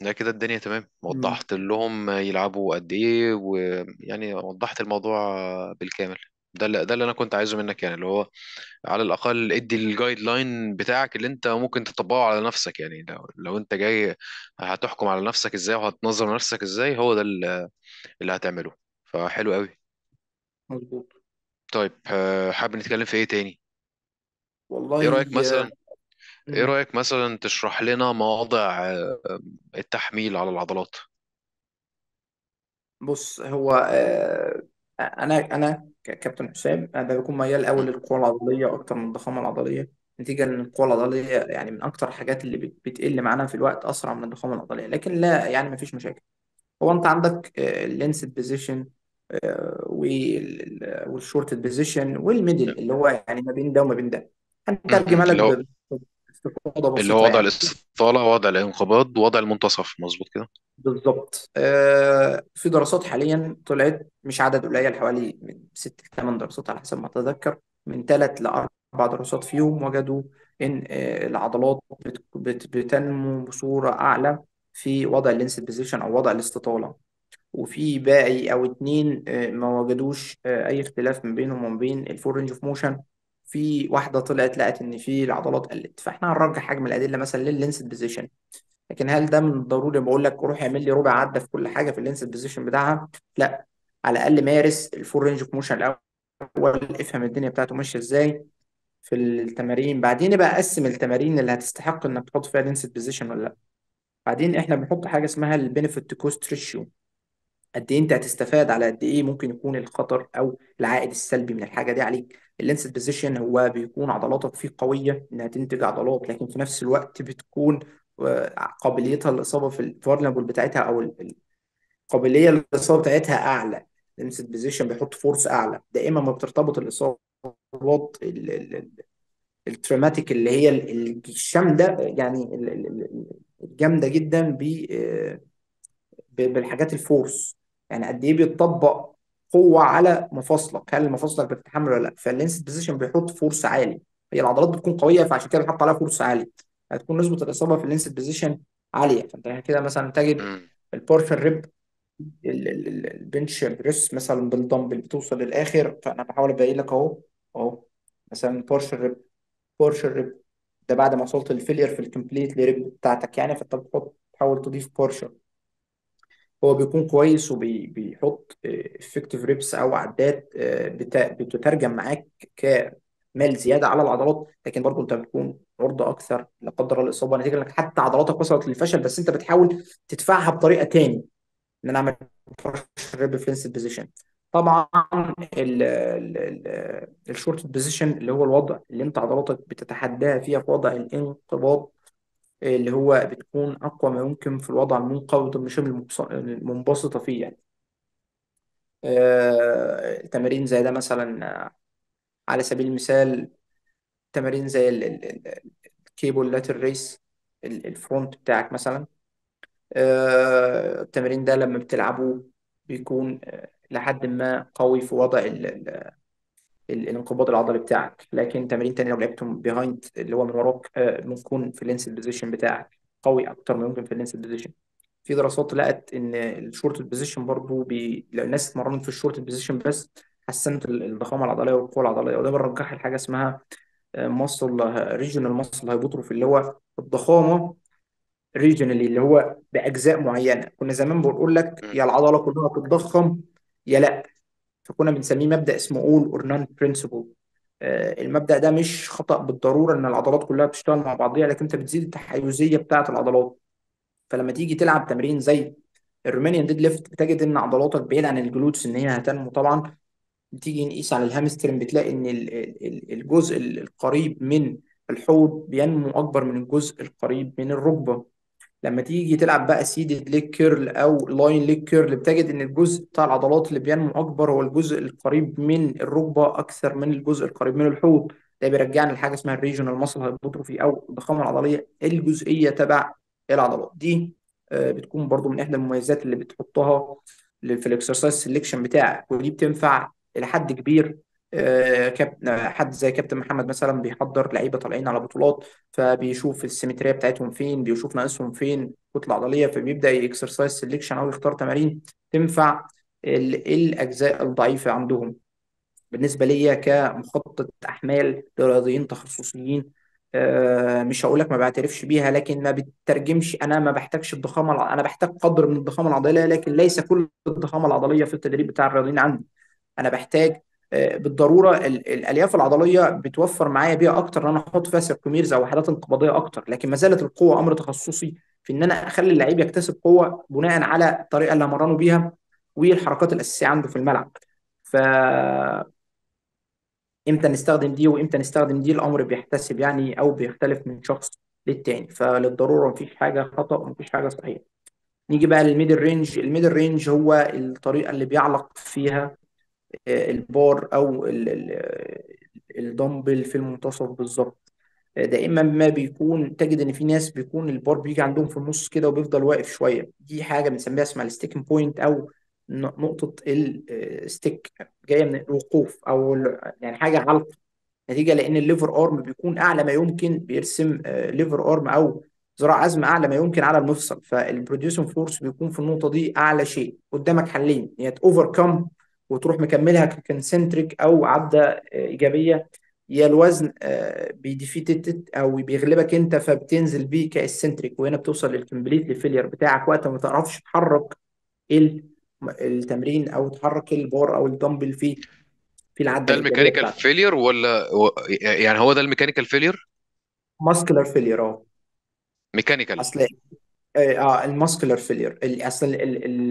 لا كده الدنيا تمام. مم. وضحت لهم يلعبوا قد إيه ويعني وضحت الموضوع بالكامل. ده اللي ده اللي أنا كنت عايزه منك يعني اللي هو على الأقل ادي الجايد لاين بتاعك اللي أنت ممكن تطبقه على نفسك يعني. لو, لو أنت جاي هتحكم على نفسك إزاي وهتنظم نفسك إزاي هو ده اللي اللي هتعمله. فحلو قوي مظبوط. طيب آه، حابب نتكلم في إيه تاني؟ والله إيه رأيك مثلا؟ إيه مم. رأيك مثلا تشرح لنا مواضع آه، التحميل على العضلات؟ بص هو آه، أنا أنا ككابتن حسام أنا بكون ميال قوي للقوة العضلية أكتر من الضخامة العضلية. نتيجة إن القوة العضلية يعني من أكتر الحاجات اللي بت- بتقل معانا في الوقت أسرع من الضخامة العضلية. لكن لا يعني ما فيش مشاكل. هو أنت عندك ال lengthened position وال short position وال middle اللي هو يعني ما بين ده وما بين ده. هنترجمها. لك اللي هو باستفاضه اللي هو بسيطة وضع يعني. الاستطالة وضع الانقباض وضع المنتصف. مظبوط كده؟ بالظبط آه، في دراسات حاليا طلعت مش عدد قليل حوالي من ست لثمان دراسات على حسب ما أتذكر. من ثلاث لاربع دراسات فيهم وجدوا إن آه، العضلات بت- بت- بتنمو بصورة أعلى في وضع ال length position أو وضع الاستطالة. وفي باقي أو اتنين آه، ما وجدوش أي اختلاف ما بينهم وما بين ال full range of motion في واحدة طلعت لقت إن في العضلات قلت فإحنا هنرجح حجم الأدلة مثلا لل length position لكن هل ده من الضروري؟ بقول لك روح اعمل لي ربع عدة في كل حاجة في ال length position بتاعها. لا على الأقل مارس ال full range of motion الأول افهم الدنيا بتاعته ماشية إزاي في التمارين. بعدين بقى قسم التمارين اللي هتستحق إنك تحط فيها length position ولا لأ. بعدين إحنا بنحط حاجة اسمها ال benefit to cost ratio قد إيه أنت هتستفاد على قد إيه ممكن يكون الخطر أو العائد السلبي من الحاجة دي عليك. ال length position هو بيكون عضلاتك فيه قوية إنها تنتج عضلات لكن في نفس الوقت بتكون آه، قابليتها للإصابة في ال vulnerable بتاعتها أو ال- القابليه للإصابة بتاعتها أعلى. ال length position بيحط force أعلى. دائما ما بترتبط الإصابات ال- ال- ال- ال traumatic اللي هي ال- ال- الجامدة يعني ال- ال- ال- الجامده جدا ب ب- بالحاجات ال force يعني قد إيه بيطبق قوة على مفاصلك هل مفاصلك بتتحمل ولا لا. فال length position بيحط force عالي. هي العضلات بتكون قوية فعشان كده بيحط عليها force عالي. هتكون نسبة الإصابة في ال length position عالية. فأنت كده مثلا تجد ال partial rep ال- ال- ال- ال bench press مثلا بالدمبل بتوصل للآخر. فأنا بحاول أبين لك أهو. أهو. مثلا partial rep partial rep ده بعد ما وصلت لل failure في ال complete rep بتاعتك يعني. فأنت بتحط تحاول تضيف partial هو بيكون كويس وبيحط effective reps أو عدات آه، بتترجم معاك كمال زيادة على العضلات لكن برضه أنت بتكون عرضة أكثر لا قدر الله الاصابه نتيجة إنك حتى عضلاتك وصلت للفشل بس أنت بتحاول تدفعها بطريقة تاني إن أنا أعمل rep position طبعا ال short position اللي هو الوضع اللي أنت عضلاتك بتتحداها فيها في وضع الانقباض اللي هو بتكون أقوى ما يمكن في الوضع المنقبض مش المنبسطة فيه يعني. آه، تمارين زي ده مثلا آه، على سبيل المثال تمارين زي ال cable lateral raise ال front بتاعك مثلا. آه، التمرين ده لما بتلعبه بيكون لحد ما قوي في وضع ال- ال- ال- الانقباض العضلي بتاعك. لكن تمرين تاني لو لعبتهم behind اللي هو من وراك آه، بيكون في ال length position بتاعك. قوي أكتر ما يمكن في ال length position في دراسات لقت إن ال short position برضو بي... لو الناس اتمرنت في ال short position بس حسنت ال- الضخامة العضلية والقوة العضلية. وده بنرجح لحاجه اسمها muscle regional muscle hypertrophy اللي هو الضخامة regionally اللي هو بأجزاء معينة. كنا زمان بنقول لك. يا العضلة كلها تتضخم يا لأ. فكنا بنسميه مبدأ اسمه or none principle. آه، المبدأ ده مش خطأ بالضرورة إن العضلات كلها بتشتغل مع بعضيها لكن أنت بتزيد التحيزية بتاعة العضلات. فلما تيجي تلعب تمرين زي ال Romanian deadlift بتجد إن عضلاتك بعيد عن ال glutes إن هي هتنمو. طبعا بتيجي نقيس على ال hamstring بتلاقي إن ال- ال- الجزء القريب من الحوض بينمو أكبر من الجزء القريب من الركبة. لما تيجي تلعب بقى seated leg curl أو lying leg curl بتجد إن الجزء بتاع العضلات اللي بينمو أكبر هو الجزء القريب من الركبة أكثر من الجزء القريب من الحوض. ده بيرجعنا لحاجة اسمها ال regional muscle hypertrophy أو الضخامة العضلية الجزئية تبع العضلات. دي آه، بتكون برضو من إحدى المميزات اللي بتحطها في ال exercise selection بتاعك ودي بتنفع إلى حد كبير آه، كاب- آه، حد زي كابتن محمد مثلا بيحضر لعيبة طالعين على بطولات فبيشوف ال symmetry بتاعتهم فين بيشوف ناقصهم فين كتلة عضلية فبيبدأ exercise selection أو يختار تمارين تنفع ال- الأجزاء الضعيفة عندهم. بالنسبة ليا كمخطط أحمال لرياضيين تخصصيين آه، مش هقول لك ما بعترفش بيها لكن ما بترجمش أنا ما بحتاجش الضخامة أنا بحتاج قدر من الضخامة العضلية لكن ليس كل الضخامة العضلية في التدريب بتاع الرياضيين عندي. أنا بحتاج بالضرورة ال- الألياف العضلية بتوفر معايا بيها أكتر إن أنا أحط فيها سيركوميرز أو وحدات انقباضية أكتر. لكن ما زالت القوة أمر تخصصي في إن أنا أخلي اللعيب يكتسب قوة بناء على الطريقة اللي همرنه بيها والحركات الأساسية عنده في الملعب. ف إمتى نستخدم دي وإمتى نستخدم دي الأمر بيحتسب يعني أو بيختلف من شخص للتاني. فللضرورة مفيش حاجة خطأ ومفيش حاجة صحيحة. نيجي بقى لل middle range. ال middle range هو الطريقة اللي بيعلق فيها آه، البار أو ال- ال- الدمبل في المنتصف بالظبط. آه، دائما ما بيكون تجد إن في ناس بيكون البار بيجي عندهم في النص كده وبيفضل واقف شوية. دي حاجة بنسميها اسمها ال sticking point أو نقطة ال stick جاية من الوقوف أو ال- يعني حاجة علقة. نتيجة لأن ال lever arm بيكون أعلى ما يمكن بيرسم lever arm أو ذراع عزم أعلى ما يمكن على المفصل. فال producing force بيكون في النقطة دي أعلى شيء قدامك حلين. يا overcome وتروح مكملها ك concentric أو عدة آه، إيجابية يا الوزن بي defeated أو بيغلبك أنت فبتنزل بيه ك eccentric وهنا بتوصل لل complete لل failure بتاعك. وقت ما تعرفش تحرك ال- التمرين أو تحرك البار أو الدمبل في في العدة ده الميكانيكال failure ولا يعني هو ده ال mechanical failure؟ muscular failure آه. mechanical. أصل آه آه، ال muscular failure أصل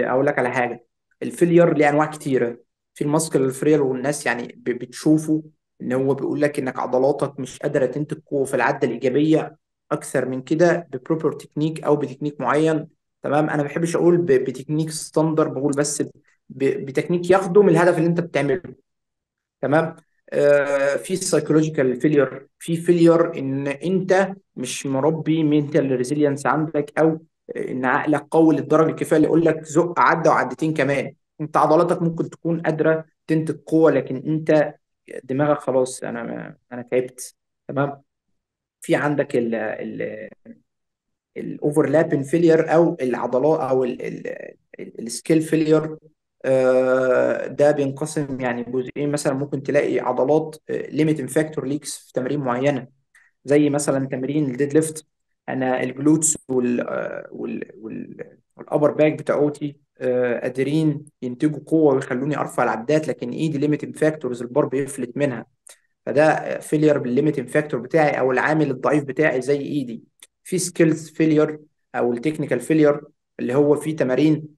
أقول لك على حاجة. ال failure ليه أنواع كتيرة. في ال muscular failure والناس يعني بتشوفه إن هو بيقول لك إنك عضلاتك مش قادرة تنتج قوة في العدة الإيجابية أكثر من كده ب proper technique أو بتكنيك معين. تمام؟ أنا ما بحبش أقول ب technique standard بقول بس بتكنيك يخدم الهدف اللي أنت بتعمله. تمام؟ آه في psychological failure في failure إن أنت مش مربي mental resilience عندك أو إن عقلك قوي للدرجة الكفاية اللي يقول لك زق عدة وعدتين كمان. انت عضلاتك ممكن تكون قادرة تنتج قوة لكن انت دماغك خلاص أنا أنا تعبت تمام؟ في عندك ال ال ال overlap failure أو العضلات أو ال skill failure ده بينقسم يعني جزئين. مثلا ممكن تلاقي عضلات limiting factors ليك في تمارين معينة زي مثلا تمرين ال deadlift أنا ال glutes وال وال وال upper back بتاعتي آه، قادرين ينتجوا قوة ويخلوني أرفع العدات لكن ايدي limiting factors البار بيفلت منها. فده failure بال limiting factor بتاعي أو العامل الضعيف بتاعي زي ايدي في skills failure أو ال technical failure اللي هو في تمارين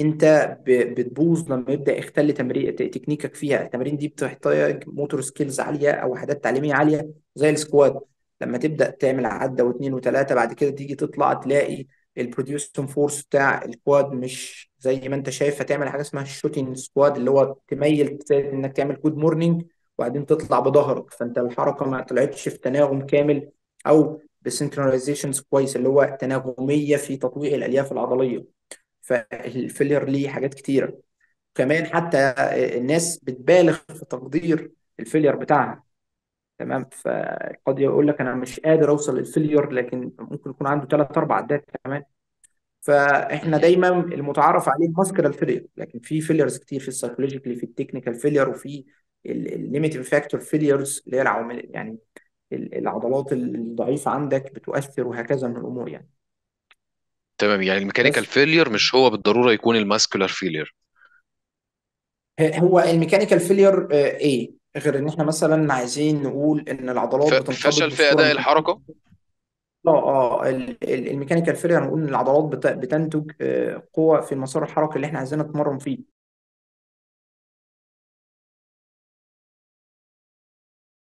أنت بتبوظ لما يبدأ يختل تمرين تكنيكك فيها. التمارين دي بتحتاج motor skills عالية أو وحدات تعليمية عالية زي ال squat لما تبدأ تعمل عدة واثنين وثلاثه بعد كده تيجي تطلع تلاقي ال producing force بتاع ال quad مش زي ما انت شايف فتعمل حاجة اسمها ال shooting squat اللي هو تميل إنك تعمل good morning وبعدين تطلع بظهرك. فأنت الحركة ما طلعتش في تناغم كامل أو ب synchronizations كويس اللي هو تناغمية في تطويع الألياف العضلية. فال failure ليه حاجات كتيرة. كمان حتى الناس بتبالغ في تقدير ال failure بتاعها تمام؟ فقد يقول لك أنا مش قادر أوصل لل failure لكن ممكن يكون عنده ثلاث أربع عدات كمان. فإحنا دايما المتعارف عليه muscular failure لكن في failures كتير في ال psychologically في ال technical failure وفي ال limiting factor failures اللي هي العوامل يعني ال- العضلات الضعيفة عندك بتؤثر وهكذا من الأمور يعني. تمام يعني ال mechanical بس. failure مش هو بالضرورة يكون ال muscular failure. هو ال mechanical failure إيه غير إن إحنا مثلا عايزين نقول إن العضلات بتنقبض فشل في بصوره أداء مش الحركة؟ آه آه ال- ال- ال mechanical failure هنقول إن العضلات بت- بتنتج آه، قوة في المسار الحركي اللي إحنا عايزين نتمرن فيه.